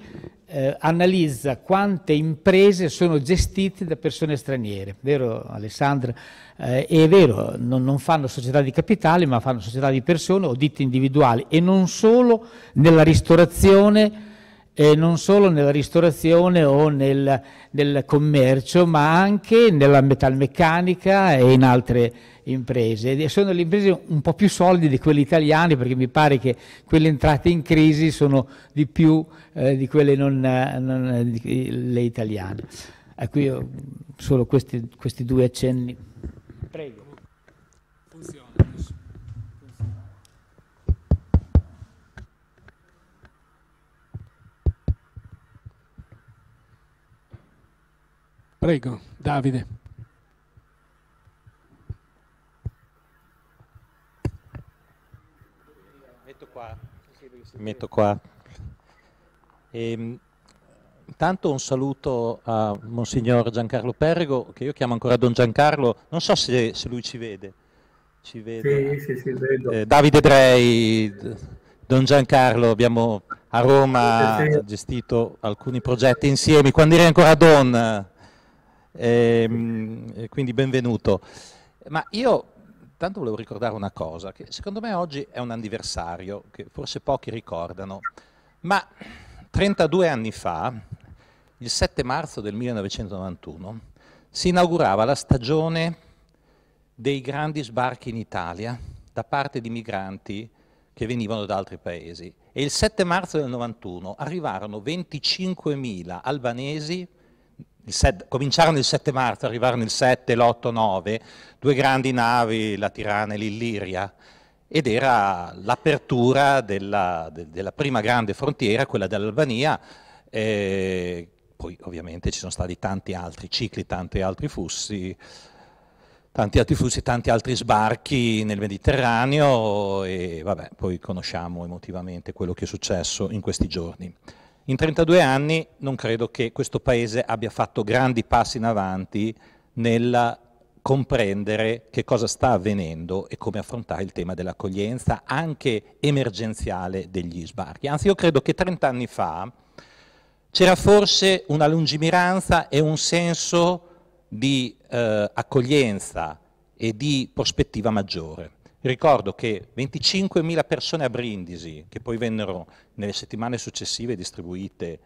eh, analizza quante imprese sono gestite da persone straniere, vero Alessandra? Eh, è vero, non, non, fanno società di capitali, ma fanno società di persone o ditte individuali e non solo nella ristorazione eh, non solo nella ristorazione o nel, nel, commercio, ma anche nella metalmeccanica e in altre imprese. E sono le imprese un po' più solide di quelle italiane, perché mi pare che quelle entrate in crisi sono di più eh, di quelle non, non di, le italiane. Ecco io solo questi, questi due accenni. Prego. Funziona. Prego, Davide. Metto qua. Metto qua. E, ehm, intanto un saluto a Monsignor Giancarlo Perego, che io chiamo ancora Don Giancarlo, non so se, se lui ci vede. Ci vede. Sì, sì, sì, vedo. Eh, Davide Drei, Don Giancarlo, abbiamo a Roma sì, sì. gestito alcuni progetti insieme, quando eri ancora Don e, quindi benvenuto. Ma io tanto volevo ricordare una cosa, che secondo me oggi è un anniversario che forse pochi ricordano, ma 32 anni fa, il 7 marzo del 1991, si inaugurava la stagione dei grandi sbarchi in Italia da parte di migranti che venivano da altri paesi. E il 7 marzo del 91 arrivarono 25.000 albanesi il 7, cominciarono il 7 marzo, arrivarono il 7, l'8, 9, due grandi navi, la Tirana e l'Illiria, ed era l'apertura della, de, della, prima grande frontiera, quella dell'Albania, eh, poi ovviamente ci sono stati tanti altri cicli, tanti altri flussi, tanti altri flussi, tanti altri sbarchi nel Mediterraneo e vabbè, poi conosciamo emotivamente quello che è successo in questi giorni. In 32 anni non credo che questo Paese abbia fatto grandi passi in avanti nel comprendere che cosa sta avvenendo e come affrontare il tema dell'accoglienza anche emergenziale degli sbarchi. Anzi, io credo che 30 anni fa c'era forse una lungimiranza e un senso di eh, accoglienza e di prospettiva maggiore. Ricordo che 25.000 persone a Brindisi, che poi vennero nelle settimane successive distribuite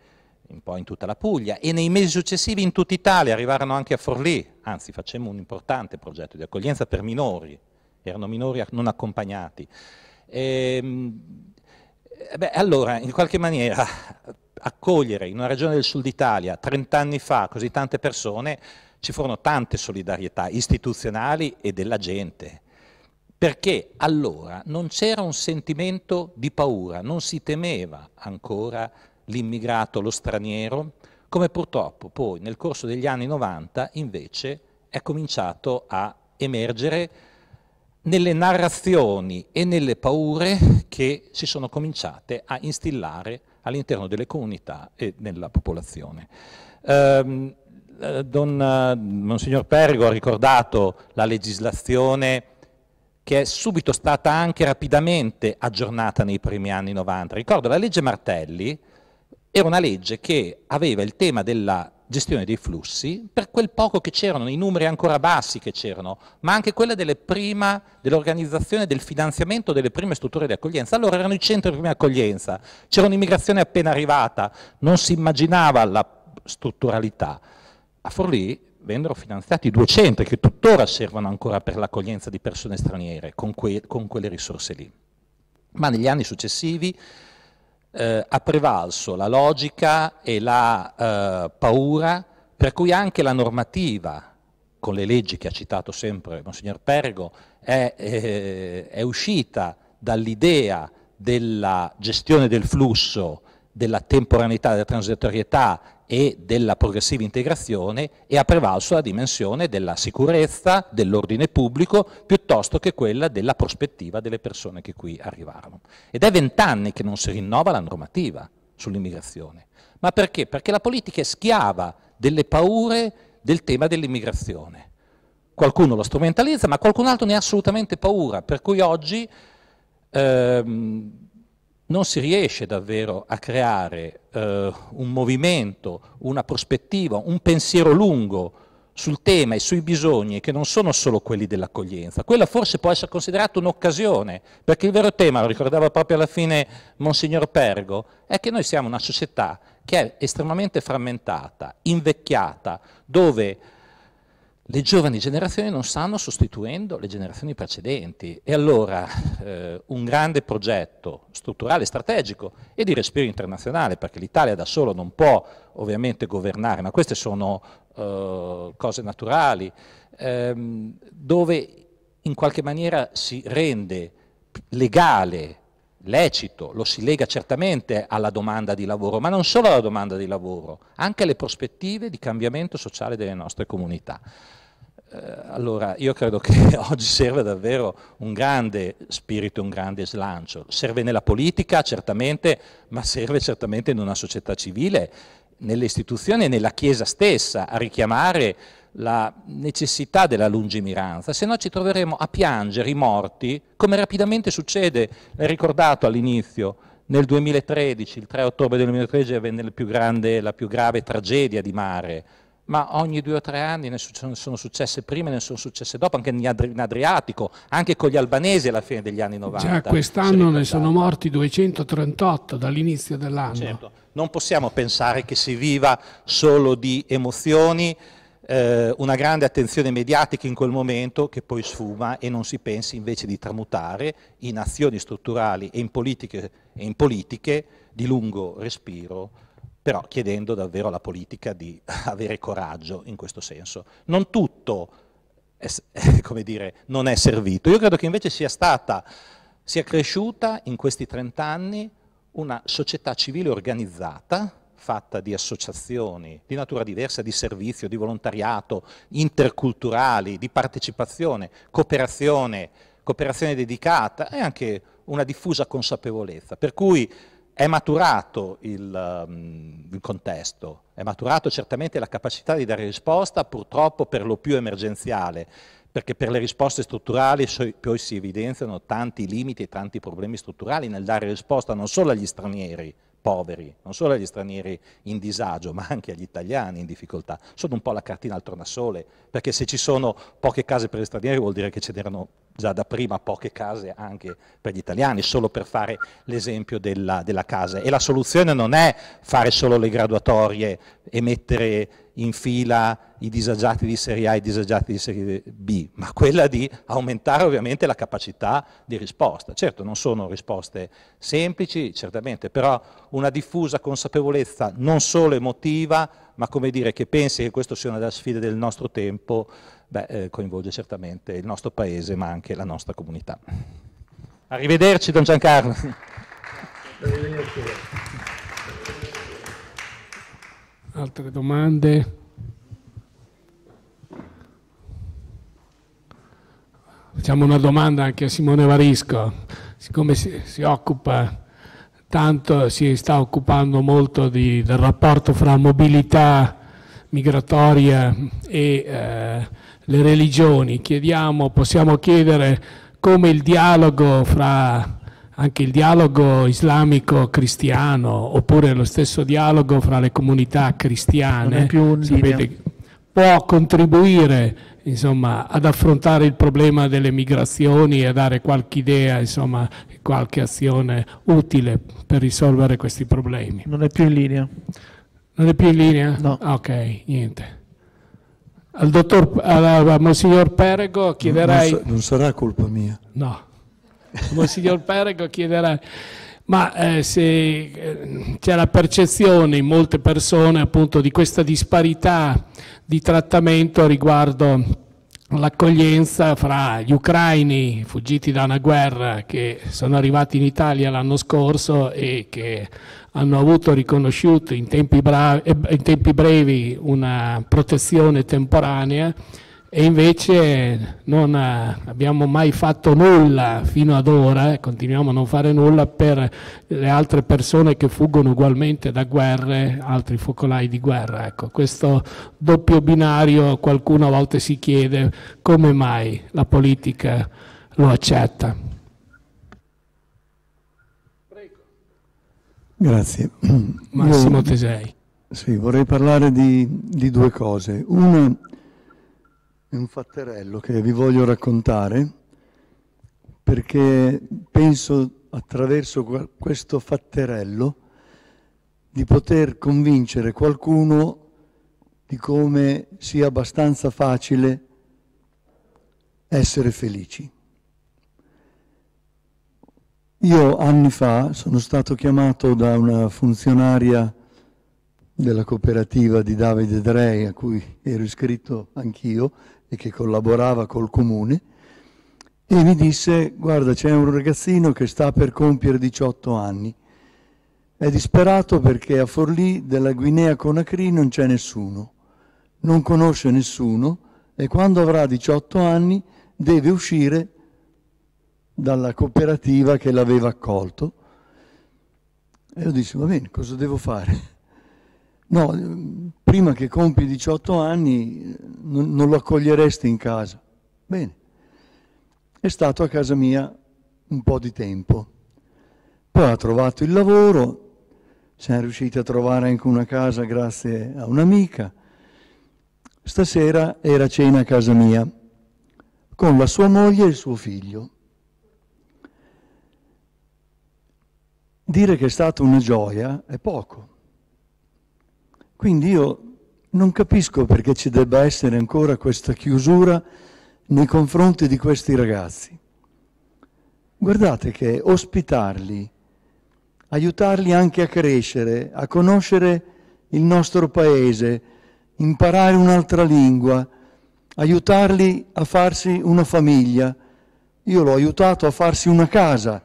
un po' in tutta la Puglia e nei mesi successivi in tutta Italia arrivarono anche a Forlì, anzi facemmo un importante progetto di accoglienza per minori, erano minori non accompagnati. E, ehm, beh, allora, in qualche maniera, accogliere in una regione del sud Italia 30 anni fa così tante persone, ci furono tante solidarietà istituzionali e della gente, perché allora non c'era un sentimento di paura, non si temeva ancora l'immigrato, lo straniero, come purtroppo poi nel corso degli anni 90 invece è cominciato a emergere nelle narrazioni e nelle paure che si sono cominciate a instillare all'interno delle comunità e nella popolazione. Um, Don uh, Monsignor Pergo ha ricordato la legislazione che è subito stata anche rapidamente aggiornata nei primi anni 90. Ricordo la legge Martelli, era una legge che aveva il tema della gestione dei flussi, per quel poco che c'erano, i numeri ancora bassi che c'erano, ma anche quella dell'organizzazione del finanziamento delle prime strutture di accoglienza. Allora erano i centri di prima accoglienza, c'era un'immigrazione appena arrivata, non si immaginava la strutturalità. A Forlì vennero finanziati due centri che tuttora servono ancora per l'accoglienza di persone straniere con, que con quelle risorse lì. Ma negli anni successivi eh, ha prevalso la logica e la eh, paura per cui anche la normativa, con le leggi che ha citato sempre Monsignor Pergo, è, eh, è uscita dall'idea della gestione del flusso, della temporaneità, della transitorietà e della progressiva integrazione e ha prevalso la dimensione della sicurezza, dell'ordine pubblico, piuttosto che quella della prospettiva delle persone che qui arrivarono. Ed è vent'anni che non si rinnova la normativa sull'immigrazione. Ma perché? Perché la politica è schiava delle paure del tema dell'immigrazione. Qualcuno lo strumentalizza, ma qualcun altro ne ha assolutamente paura, per cui oggi ehm, non si riesce davvero a creare eh, un movimento, una prospettiva, un pensiero lungo sul tema e sui bisogni che non sono solo quelli dell'accoglienza. Quella forse può essere considerata un'occasione, perché il vero tema, lo ricordava proprio alla fine Monsignor Pergo, è che noi siamo una società che è estremamente frammentata, invecchiata, dove le giovani generazioni non stanno sostituendo le generazioni precedenti e allora eh, un grande progetto strutturale, strategico e di respiro internazionale, perché l'Italia da solo non può ovviamente governare, ma queste sono eh, cose naturali, ehm, dove in qualche maniera si rende legale, lecito, lo si lega certamente alla domanda di lavoro, ma non solo alla domanda di lavoro, anche alle prospettive di cambiamento sociale delle nostre comunità. Eh, allora, io credo che [LAUGHS] oggi serve davvero un grande spirito, un grande slancio. Serve nella politica, certamente, ma serve certamente in una società civile, nelle istituzioni e nella Chiesa stessa, a richiamare la necessità della lungimiranza, se no ci troveremo a piangere i morti, come rapidamente succede, l'hai ricordato all'inizio, nel 2013, il 3 ottobre del 2013 avvenne più grande, la più grave tragedia di mare, ma ogni due o tre anni ne sono successe prima e ne sono successe dopo, anche in Adriatico, anche con gli albanesi alla fine degli anni 90. Già quest'anno ne sono morti 238 dall'inizio dell'anno. Certo. Non possiamo pensare che si viva solo di emozioni, eh, una grande attenzione mediatica in quel momento che poi sfuma e non si pensi invece di tramutare in azioni strutturali e in politiche, e in politiche di lungo respiro però chiedendo davvero alla politica di [LAUGHS] avere coraggio in questo senso. Non tutto è, [LAUGHS] come dire, non è servito. Io credo che invece sia stata si è cresciuta in questi 30 anni una società civile organizzata, fatta di associazioni di natura diversa, di servizio, di volontariato, interculturali, di partecipazione, cooperazione, cooperazione dedicata e anche una diffusa consapevolezza. Per cui è maturato il, um, il, contesto, è maturato certamente la capacità di dare risposta, purtroppo per lo più emergenziale, perché per le risposte strutturali poi si evidenziano tanti limiti e tanti problemi strutturali nel dare risposta non solo agli stranieri, poveri, non solo agli stranieri in disagio, ma anche agli italiani in difficoltà. Sono un po' la cartina al tornasole, perché se ci sono poche case per gli stranieri vuol dire che ce n'erano già da prima poche case anche per gli italiani, solo per fare l'esempio della, della casa. E la soluzione non è fare solo le graduatorie e mettere in fila i disagiati di serie A e i disagiati di serie B, ma quella di aumentare ovviamente la capacità di risposta. Certo, non sono risposte semplici, certamente, però una diffusa consapevolezza non solo emotiva, ma come dire che pensi che questo sia una delle sfide del nostro tempo, beh, eh, coinvolge certamente il nostro paese, ma anche la nostra comunità. Arrivederci, Don Giancarlo. Arrivederci. Altre domande? Facciamo una domanda anche a Simone Varisco, siccome si, si occupa tanto, si sta occupando molto di, del rapporto fra mobilità migratoria e eh, le religioni, chiediamo, possiamo chiedere come il dialogo fra anche il dialogo islamico-cristiano oppure lo stesso dialogo fra le comunità cristiane sapete, può contribuire insomma, ad affrontare il problema delle migrazioni e a dare qualche idea, insomma, qualche azione utile per risolvere questi problemi. Non è più in linea. Non è più in linea? No. Ok, niente. Al dottor, al, al Monsignor Perego chiederei... Non, non sarà colpa mia. No. Monsignor Perego chiederei, ma eh, se eh, c'è la percezione in molte persone appunto di questa disparità di trattamento riguardo l'accoglienza fra gli ucraini fuggiti da una guerra che sono arrivati in Italia l'anno scorso e che hanno avuto riconosciuto in tempi, eh, in tempi brevi una protezione temporanea e invece non abbiamo mai fatto nulla fino ad ora, e continuiamo a non fare nulla per le altre persone che fuggono ugualmente da guerre, altri focolai di guerra. Ecco, questo doppio binario qualcuno a volte si chiede come mai la politica lo accetta. Grazie. [CLEARS THROAT] Massimo Io, Tesei. Sì, vorrei parlare di, di due cose. Una è un fatterello che vi voglio raccontare perché penso attraverso questo fatterello di poter convincere qualcuno di come sia abbastanza facile essere felici. Io anni fa sono stato chiamato da una funzionaria della cooperativa di Davide Drei, a cui ero iscritto anch'io, e che collaborava col comune, e mi disse, guarda c'è un ragazzino che sta per compiere 18 anni, è disperato perché a Forlì della Guinea Conakry non c'è nessuno, non conosce nessuno e quando avrà 18 anni deve uscire dalla cooperativa che l'aveva accolto. E io dissi, va bene, cosa devo fare? [LAUGHS] No, prima che compi 18 anni non, non lo accoglieresti in casa. Bene, è stato a casa mia un po' di tempo. Poi ha trovato il lavoro, siamo riusciti a trovare anche una casa grazie a un'amica. Stasera era cena a casa mia con la sua moglie e il suo figlio. Dire che è stata una gioia è poco. Quindi io non capisco perché ci debba essere ancora questa chiusura nei confronti di questi ragazzi. Guardate che ospitarli, aiutarli anche a crescere, a conoscere il nostro paese, imparare un'altra lingua, aiutarli a farsi una famiglia, io l'ho aiutato a farsi una casa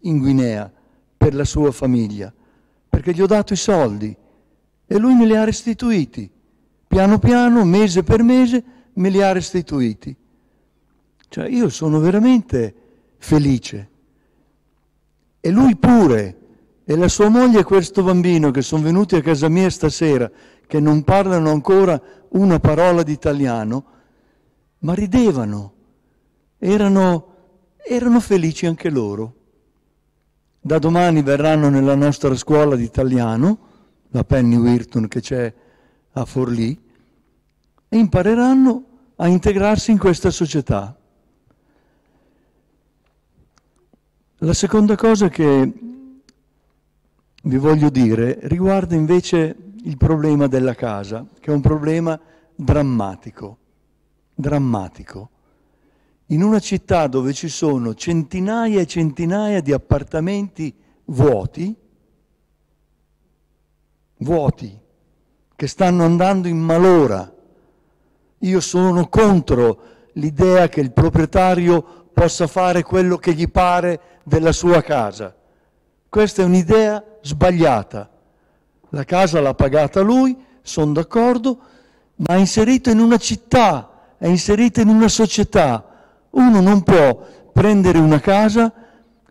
in Guinea per la sua famiglia, perché gli ho dato i soldi e lui me li ha restituiti. Piano piano, mese per mese, me li ha restituiti. Cioè io sono veramente felice. E lui pure, e la sua moglie e questo bambino che sono venuti a casa mia stasera, che non parlano ancora una parola di italiano, ma ridevano, erano, erano felici anche loro. Da domani verranno nella nostra scuola di italiano, la Penny Wirton che c'è a Forlì, e impareranno a integrarsi in questa società. La seconda cosa che vi voglio dire riguarda invece il problema della casa, che è un problema drammatico, drammatico. In una città dove ci sono centinaia e centinaia di appartamenti vuoti, vuoti, che stanno andando in malora. Io sono contro l'idea che il proprietario possa fare quello che gli pare della sua casa. Questa è un'idea sbagliata. La casa l'ha pagata lui, sono d'accordo, ma è inserito in una città, è inserito in una società. Uno non può prendere una casa,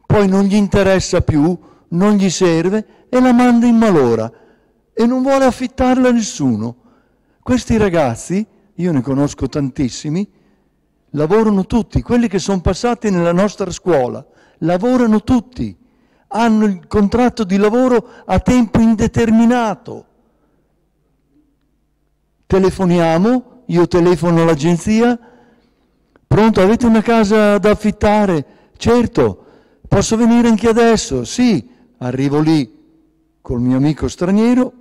poi non gli interessa più, non gli serve e la manda in malora e non vuole affittarla a nessuno. Questi ragazzi, io ne conosco tantissimi, lavorano tutti, quelli che sono passati nella nostra scuola, lavorano tutti hanno il contratto di lavoro a tempo indeterminato. Telefoniamo, io telefono all'agenzia, pronto, avete una casa da affittare? Certo, posso venire anche adesso? Sì, arrivo lì col mio amico straniero,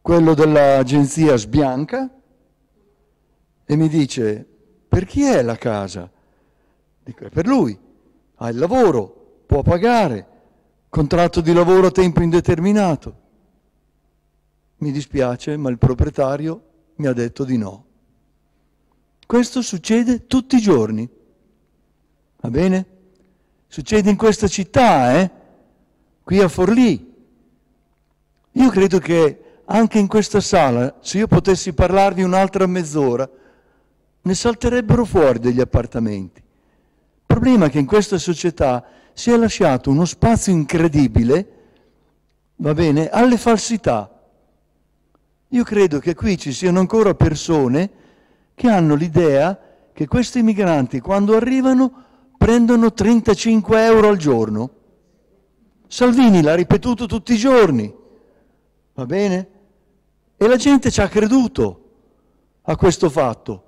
quello dell'agenzia sbianca, e mi dice, per chi è la casa? Dico, è per lui, ha il lavoro, può pagare, contratto di lavoro a tempo indeterminato. Mi dispiace, ma il proprietario mi ha detto di no. Questo succede tutti i giorni. Va bene? Succede in questa città, eh? Qui a Forlì. Io credo che anche in questa sala, se io potessi parlarvi un'altra mezz'ora, ne salterebbero fuori degli appartamenti. Il problema è che in questa società si è lasciato uno spazio incredibile, va bene, alle falsità. Io credo che qui ci siano ancora persone che hanno l'idea che questi migranti quando arrivano prendono 35 euro al giorno. Salvini l'ha ripetuto tutti i giorni, va bene? E la gente ci ha creduto a questo fatto.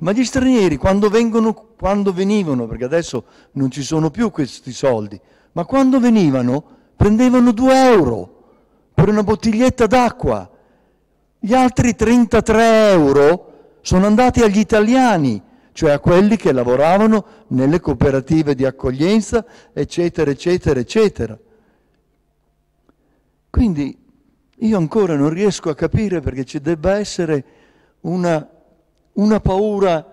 Ma gli stranieri quando, vengono, quando venivano, perché adesso non ci sono più questi soldi, ma quando venivano prendevano 2 euro per una bottiglietta d'acqua. Gli altri 33 euro sono andati agli italiani, cioè a quelli che lavoravano nelle cooperative di accoglienza, eccetera, eccetera, eccetera. Quindi io ancora non riesco a capire perché ci debba essere una una paura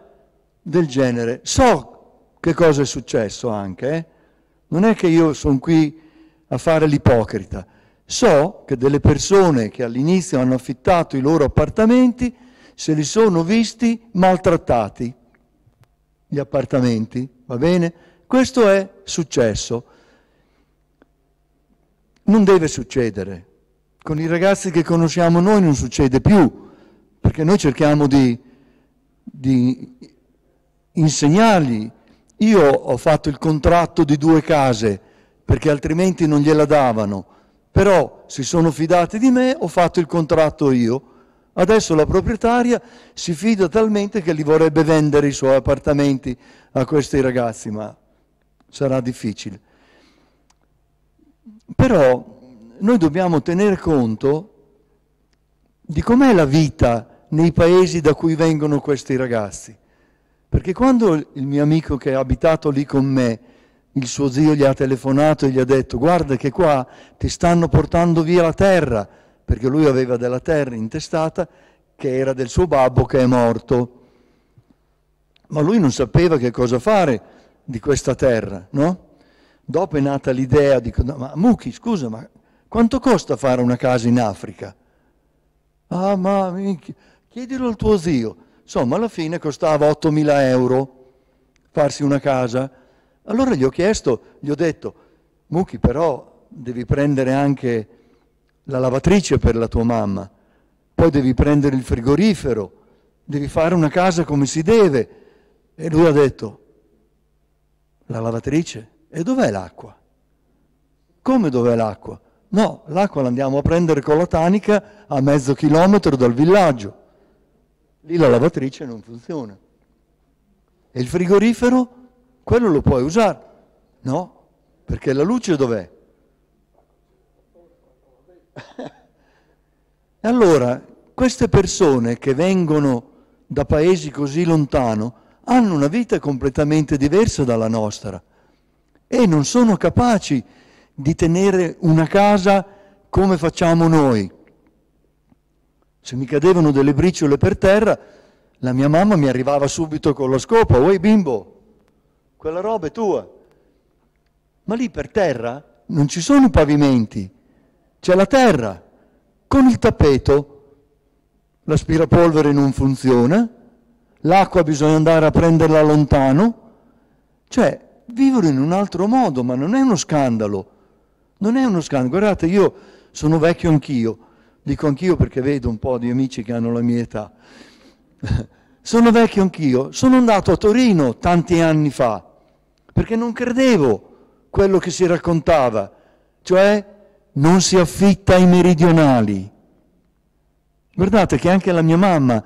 del genere. So che cosa è successo anche, eh? non è che io sono qui a fare l'ipocrita. So che delle persone che all'inizio hanno affittato i loro appartamenti se li sono visti maltrattati, gli appartamenti, va bene? Questo è successo. Non deve succedere. Con i ragazzi che conosciamo noi non succede più, perché noi cerchiamo di di insegnargli. Io ho fatto il contratto di due case perché altrimenti non gliela davano, però si sono fidati di me, ho fatto il contratto io. Adesso la proprietaria si fida talmente che li vorrebbe vendere i suoi appartamenti a questi ragazzi, ma sarà difficile. Però noi dobbiamo tenere conto di com'è la vita nei paesi da cui vengono questi ragazzi. Perché quando il mio amico che è abitato lì con me, il suo zio gli ha telefonato e gli ha detto guarda che qua ti stanno portando via la terra, perché lui aveva della terra intestata che era del suo babbo che è morto. ma lui non sapeva che cosa fare di questa terra, no? Dopo è nata l'idea, no, ma Mucchi, scusa, ma quanto costa fare una casa in Africa? Ah, ma chiedilo al tuo zio. Insomma, alla fine costava 8.000 euro farsi una casa. Allora gli ho chiesto, gli ho detto, Mucchi, però devi prendere anche la lavatrice per la tua mamma, poi devi prendere il frigorifero, devi fare una casa come si deve. E lui ha detto, la lavatrice? E dov'è l'acqua? Come dov'è l'acqua? No, l'acqua la andiamo a prendere con la tanica a mezzo chilometro dal villaggio. Lì la lavatrice non funziona. E il frigorifero? Quello lo puoi usare. No, perché la luce dov'è? E [LAUGHS] allora, queste persone che vengono da paesi così lontano hanno una vita completamente diversa dalla nostra e non sono capaci di tenere una casa come facciamo noi. Se mi cadevano delle briciole per terra, la mia mamma mi arrivava subito con la scopa, uè bimbo, quella roba è tua. Ma lì per terra non ci sono pavimenti, c'è la terra. Con il tappeto l'aspirapolvere non funziona, l'acqua bisogna andare a prenderla lontano, cioè vivono in un altro modo, ma non è uno scandalo. Non è uno scandalo. Guardate, io sono vecchio anch'io, dico anch'io perché vedo un po' di amici che hanno la mia età. [LAUGHS] sono vecchio anch'io, sono andato a Torino tanti anni fa, perché non credevo quello che si raccontava, cioè non si affitta ai meridionali. Guardate che anche la mia mamma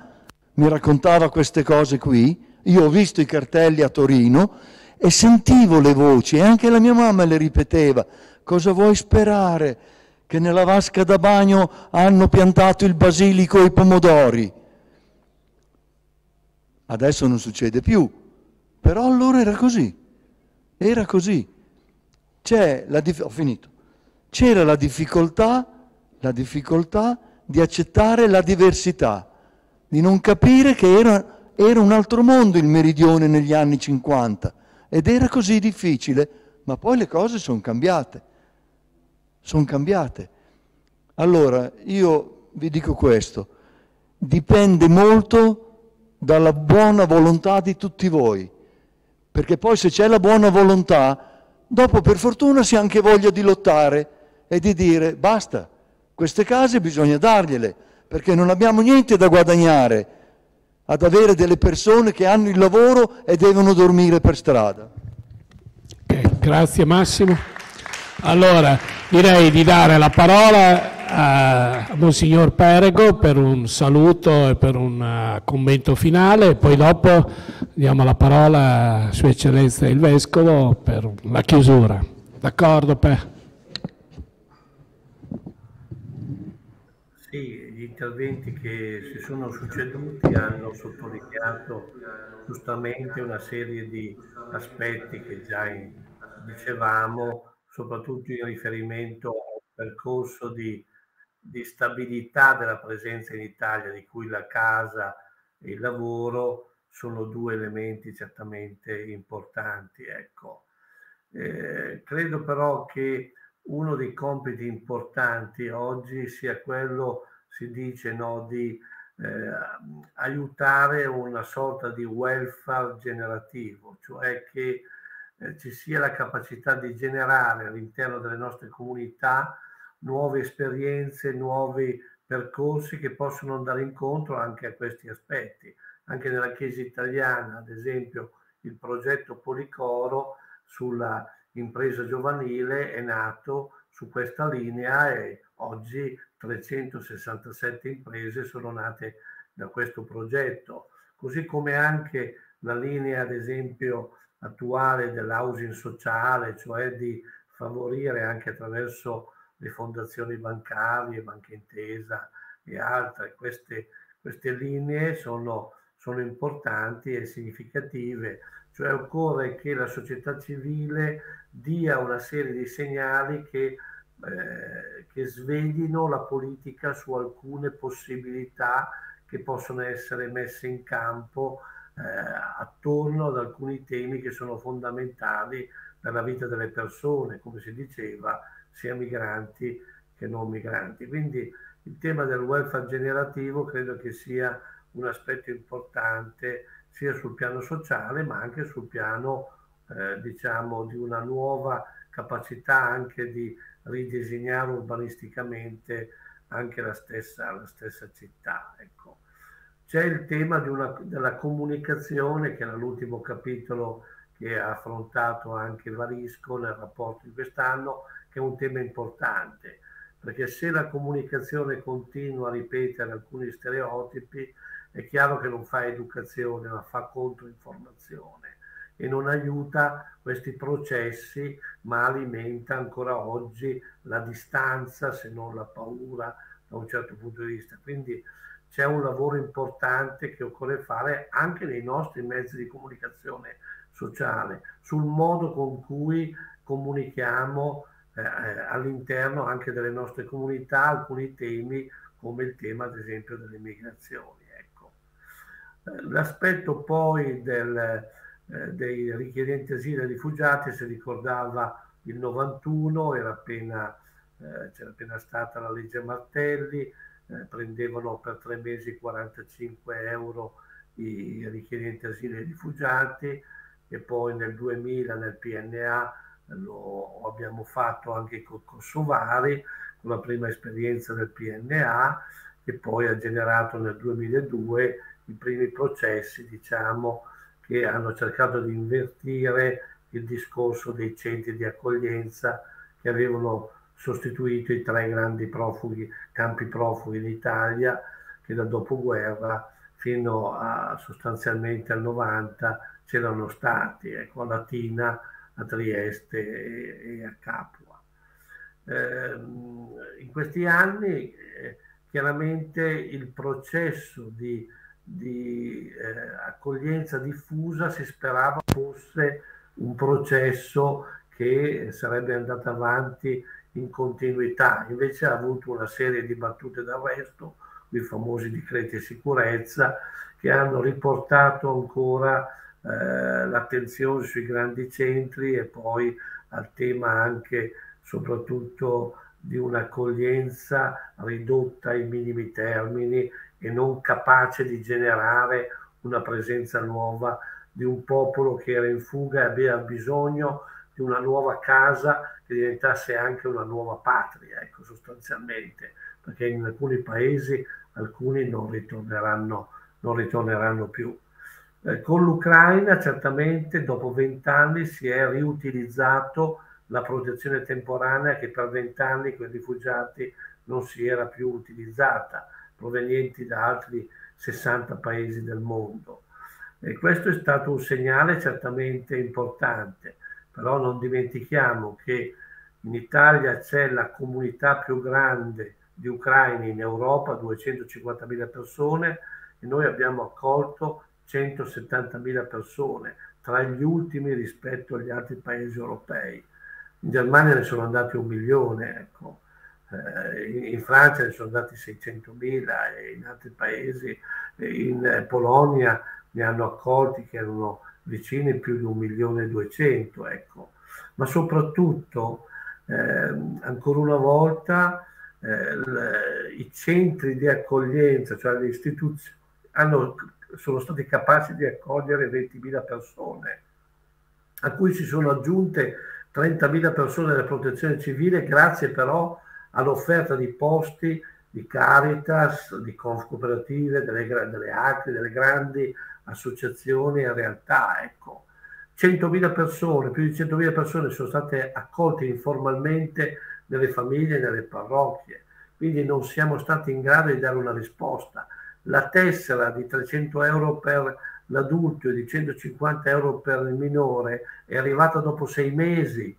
mi raccontava queste cose qui, io ho visto i cartelli a Torino e sentivo le voci e anche la mia mamma le ripeteva, cosa vuoi sperare? Che nella vasca da bagno hanno piantato il basilico e i pomodori. Adesso non succede più, però allora era così, era così. C'è la dif- ho finito. C'era la difficoltà, la difficoltà di accettare la diversità, di non capire che era, era un altro mondo il meridione negli anni 50 ed era così difficile, ma poi le cose sono cambiate, sono cambiate. Allora, io vi dico questo, dipende molto dalla buona volontà di tutti voi, perché poi se c'è la buona volontà, dopo per fortuna si ha anche voglia di lottare e di dire basta, queste case bisogna dargliele, perché non abbiamo niente da guadagnare ad avere delle persone che hanno il lavoro e devono dormire per strada. Okay, grazie Massimo. Allora, direi di dare la parola a Monsignor Perego per un saluto e per un uh, commento finale poi dopo diamo la parola a Sua Eccellenza il Vescovo per la chiusura. D'accordo, Per? Interventi che si sono succeduti hanno sottolineato giustamente una serie di aspetti che già dicevamo, soprattutto in riferimento al percorso di, di stabilità della presenza in Italia, di cui la casa e il lavoro sono due elementi certamente importanti. Ecco. Eh, credo però che uno dei compiti importanti oggi sia quello si dice no, di eh, aiutare una sorta di welfare generativo, cioè che eh, ci sia la capacità di generare all'interno delle nostre comunità nuove esperienze, nuovi percorsi che possono andare incontro anche a questi aspetti. Anche nella Chiesa italiana, ad esempio, il progetto Policoro sulla impresa giovanile è nato su questa linea e oggi 367 imprese sono nate da questo progetto, così come anche la linea, ad esempio, attuale dell'housing sociale, cioè di favorire anche attraverso le fondazioni bancarie, Banca Intesa e altre. Queste, queste linee sono, sono importanti e significative, cioè occorre che la società civile dia una serie di segnali che eh, che sveglino la politica su alcune possibilità che possono essere messe in campo eh, attorno ad alcuni temi che sono fondamentali per la vita delle persone, come si diceva, sia migranti che non migranti. Quindi il tema del welfare generativo credo che sia un aspetto importante sia sul piano sociale ma anche sul piano eh, diciamo di una nuova capacità anche di ridisegnare urbanisticamente anche la stessa, la stessa città. Ecco. C'è il tema una, della comunicazione che era l'ultimo capitolo che ha affrontato anche Varisco nel rapporto di quest'anno, che è un tema importante, perché se la comunicazione continua a ripetere alcuni stereotipi, è chiaro che non fa educazione, ma fa controinformazione e non aiuta questi processi, ma alimenta ancora oggi la distanza, se non la paura da un certo punto di vista. Quindi c'è un lavoro importante che occorre fare anche nei nostri mezzi di comunicazione sociale, sul modo con cui comunichiamo eh, eh all'interno anche delle nostre comunità alcuni temi come il tema ad esempio delle migrazioni. L'aspetto poi del, eh, dei richiedenti asilo e rifugiati si ricordava il 91, era appena, eh, c'era appena stata la legge Martelli, eh, prendevano per tre mesi 45 euro i richiedenti asilo e rifugiati e poi nel 2000 nel PNA lo abbiamo fatto anche con Kosovari, con la prima esperienza del PNA e poi ha generato nel 2002 i primi processi, diciamo, che hanno cercato di invertire il discorso dei centri di accoglienza che avevano sostituito i tre grandi profughi, campi profughi d'Italia che dal dopoguerra fino a sostanzialmente al 90 c'erano stati, ecco, a Latina, a Trieste e, e a Capua. Eh, in questi anni eh, chiaramente il processo di di eh, accoglienza diffusa si sperava fosse un processo che sarebbe andato avanti in continuità, invece ha avuto una serie di battute d'arresto, i famosi decreti di sicurezza, che hanno riportato ancora eh, l'attenzione sui grandi centri e poi al tema anche soprattutto di un'accoglienza ridotta ai minimi termini e non capace di generare una presenza nuova di un popolo che era in fuga e aveva bisogno di una nuova casa che diventasse anche una nuova patria, ecco, sostanzialmente, perché in alcuni paesi alcuni non ritorneranno, non ritorneranno più. Eh, con l'Ucraina certamente dopo vent'anni si è riutilizzato la protezione temporanea che per vent'anni con i rifugiati non si era più utilizzata provenienti da altri 60 paesi del mondo. E questo è stato un segnale certamente importante, però non dimentichiamo che in Italia c'è la comunità più grande di ucraini in Europa, 250.000 persone, e noi abbiamo accolto 170.000 persone, tra gli ultimi rispetto agli altri paesi europei. In Germania ne sono andati un milione, ecco in Francia ne sono andati 600.000 e in altri paesi, in Polonia ne hanno accolti che erano vicini più di un milione e duecento, ecco. Ma soprattutto, eh, ancora una volta, eh, le, i centri di accoglienza, cioè le istituzioni, hanno, sono stati capaci di accogliere 20.000 persone, a cui si sono aggiunte 30.000 persone della protezione civile, grazie però all'offerta di posti di Caritas, di Conf cooperative, delle, delle ACRI, delle grandi associazioni e realtà. Ecco. 100.000 persone, più di 100.000 persone sono state accolte informalmente nelle famiglie e nelle parrocchie, quindi non siamo stati in grado di dare una risposta. La tessera di 300 euro per l'adulto e di 150 euro per il minore è arrivata dopo sei mesi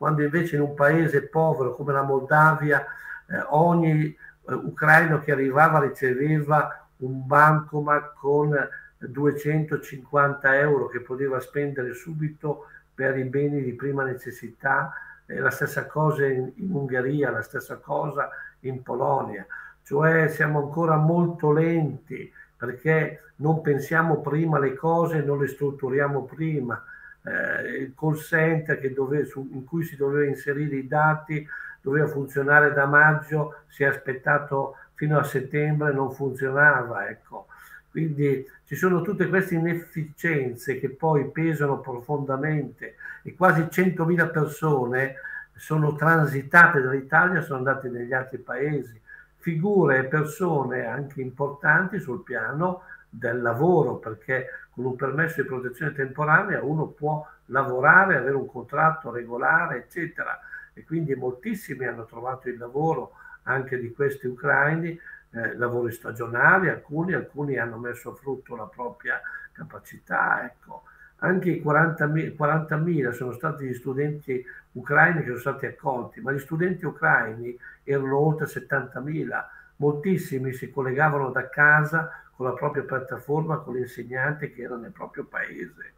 quando invece in un paese povero come la Moldavia eh, ogni eh, ucraino che arrivava riceveva un bancomat con 250 euro che poteva spendere subito per i beni di prima necessità, eh, la stessa cosa in, in Ungheria, la stessa cosa in Polonia, cioè siamo ancora molto lenti perché non pensiamo prima le cose, non le strutturiamo prima. Eh, il call center dove, su, in cui si doveva inserire i dati doveva funzionare da maggio, si è aspettato fino a settembre, non funzionava. Ecco. Quindi ci sono tutte queste inefficienze che poi pesano profondamente e quasi 100.000 persone sono transitate dall'Italia, sono andate negli altri paesi, figure e persone anche importanti sul piano del lavoro, perché con un permesso di protezione temporanea uno può lavorare, avere un contratto regolare, eccetera. E quindi moltissimi hanno trovato il lavoro anche di questi ucraini eh, lavori stagionali, alcuni, alcuni hanno messo a frutto la propria capacità. Ecco. Anche i 40.000, 40.000 sono stati gli studenti ucraini che sono stati accolti, ma gli studenti ucraini erano oltre 70.000, moltissimi si collegavano da casa con la propria piattaforma, con l'insegnante che era nel proprio paese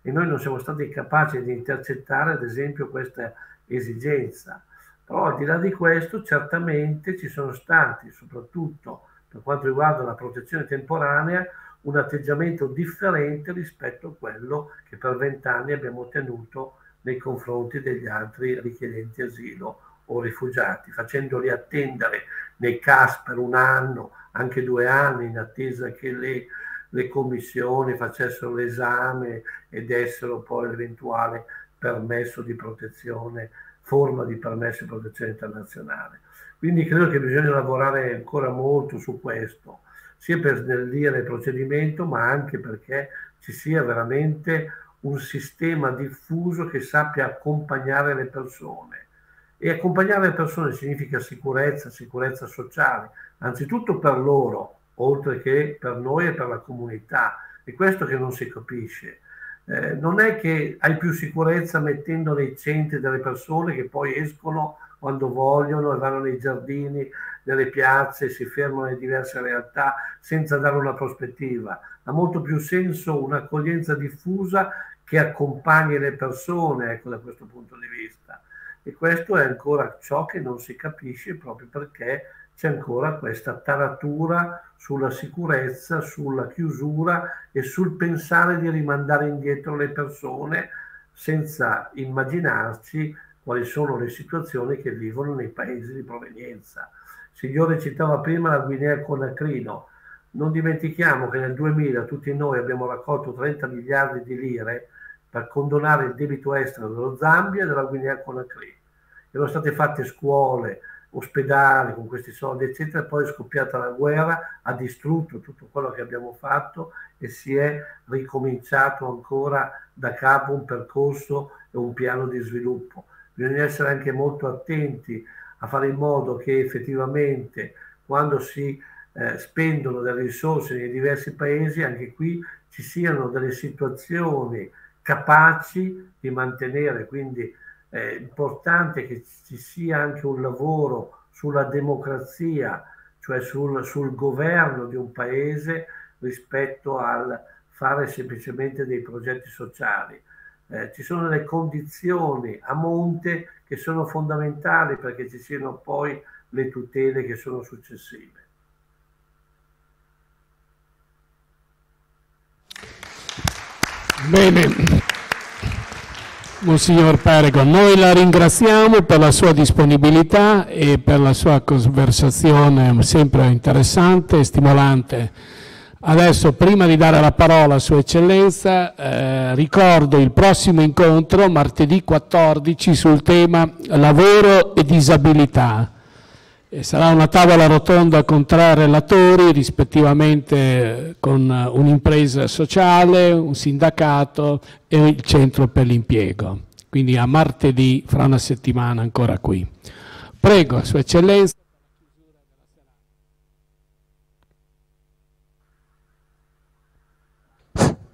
e noi non siamo stati capaci di intercettare ad esempio questa esigenza. Però al di là di questo certamente ci sono stati, soprattutto per quanto riguarda la protezione temporanea, un atteggiamento differente rispetto a quello che per vent'anni abbiamo tenuto nei confronti degli altri richiedenti asilo o rifugiati, facendoli attendere nei CAS per un anno, anche due anni, in attesa che le, le commissioni facessero l'esame e dessero poi l'eventuale permesso di protezione forma di permesso di protezione internazionale. Quindi credo che bisogna lavorare ancora molto su questo, sia per snellire il procedimento, ma anche perché ci sia veramente un sistema diffuso che sappia accompagnare le persone. E accompagnare le persone significa sicurezza, sicurezza sociale, anzitutto per loro, oltre che per noi e per la comunità. È questo che non si capisce. Eh, non è che hai più sicurezza mettendo nei centri delle persone che poi escono quando vogliono e vanno nei giardini, nelle piazze, si fermano in diverse realtà senza dare una prospettiva. Ha molto più senso un'accoglienza diffusa che accompagni le persone, ecco, da questo punto di vista. E questo è ancora ciò che non si capisce proprio perché c'è ancora questa taratura sulla sicurezza, sulla chiusura e sul pensare di rimandare indietro le persone senza immaginarci quali sono le situazioni che vivono nei paesi di provenienza. Il signore citava prima la Guinea Conacrino. Non dimentichiamo che nel 2000 tutti noi abbiamo raccolto 30 miliardi di lire per condonare il debito estero dello Zambia e della Guinea Conakry. Erano state fatte scuole, ospedali con questi soldi, eccetera. Poi è scoppiata la guerra, ha distrutto tutto quello che abbiamo fatto e si è ricominciato ancora da capo un percorso e un piano di sviluppo. Bisogna essere anche molto attenti a fare in modo che effettivamente quando si eh, spendono delle risorse nei diversi paesi, anche qui ci siano delle situazioni capaci di mantenere quindi è importante che ci sia anche un lavoro sulla democrazia, cioè sul, sul governo di un paese rispetto al fare semplicemente dei progetti sociali. Eh, ci sono delle condizioni a monte che sono fondamentali perché ci siano poi le tutele che sono successive. Bene, Monsignor Perego, noi la ringraziamo per la sua disponibilità e per la sua conversazione sempre interessante e stimolante. Adesso, prima di dare la parola a Sua Eccellenza, eh, ricordo il prossimo incontro, martedì 14, sul tema lavoro e disabilità. Sarà una tavola rotonda con tre relatori, rispettivamente con un'impresa sociale, un sindacato e il centro per l'impiego. Quindi a martedì, fra una settimana, ancora qui. Prego, Sua Eccellenza.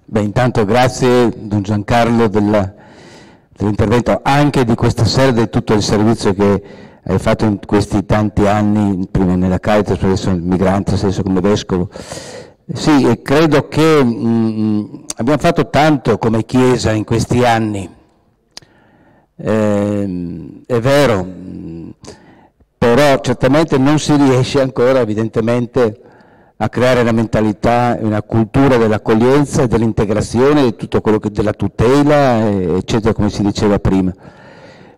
Beh, intanto grazie Don Giancarlo dell'intervento anche di questa sera e di tutto il servizio che hai fatto in questi tanti anni, prima nella Caritas, adesso migrante, adesso come vescovo. Sì, credo che mh, mm, abbiamo fatto tanto come Chiesa in questi anni. Eh, è vero, mh, però certamente non si riesce ancora evidentemente a creare una mentalità una cultura dell'accoglienza, dell'integrazione, della tutela, eccetera, come si diceva prima.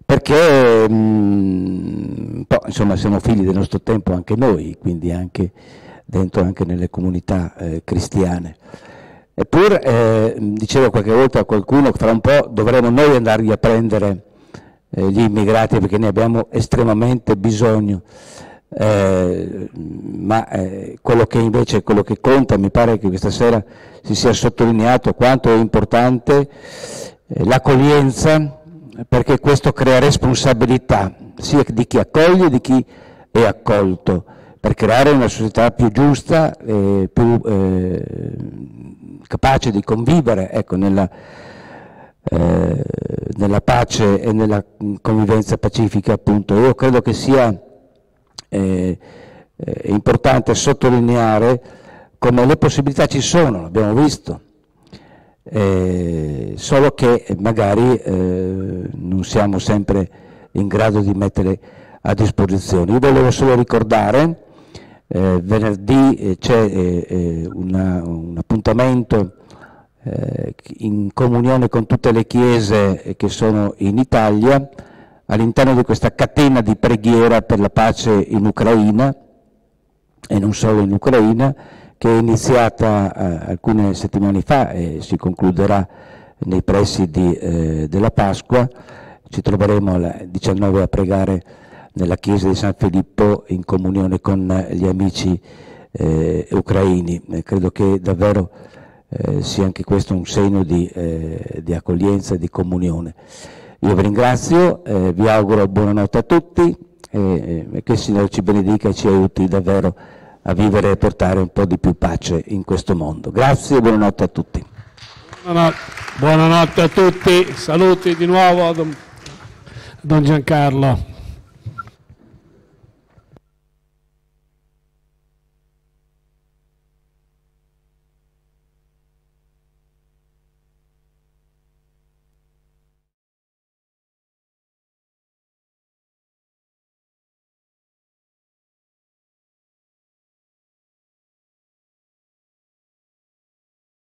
Perché mh, insomma, siamo figli del nostro tempo anche noi, quindi anche dentro anche nelle comunità eh, cristiane. Eppure, eh, dicevo qualche volta a qualcuno, fra un po' dovremo noi andargli a prendere eh, gli immigrati perché ne abbiamo estremamente bisogno. Eh, ma eh, quello che invece quello che conta, mi pare che questa sera si sia sottolineato quanto è importante eh, l'accoglienza, perché questo crea responsabilità sia di chi accoglie di chi è accolto, per creare una società più giusta, e più eh, capace di convivere ecco, nella, eh, nella pace e nella convivenza pacifica. Appunto. Io credo che sia eh, è importante sottolineare come le possibilità ci sono, l'abbiamo visto, eh, solo che magari eh, non siamo sempre in grado di mettere a disposizione. Io volevo solo ricordare, eh, venerdì eh, c'è eh, eh, un appuntamento in comunione con tutte le chiese che sono in Italia, all'interno di questa catena di preghiera per la pace in Ucraina e non solo in Ucraina, che è iniziata eh, alcune settimane fa e si concluderà nei pressi di, eh, della Pasqua. Ci troveremo alle 19 a pregare nella chiesa di San Filippo in comunione con gli amici eh, ucraini. credo che davvero eh, sia anche questo un segno di, eh, di accoglienza e di comunione. Io vi ringrazio, eh, vi auguro buonanotte a tutti e che il Signore ci benedica e ci aiuti davvero a vivere e portare un po' di più pace in questo mondo. Grazie e buonanotte a tutti. Buonanotte, a tutti, saluti di nuovo a Don Giancarlo.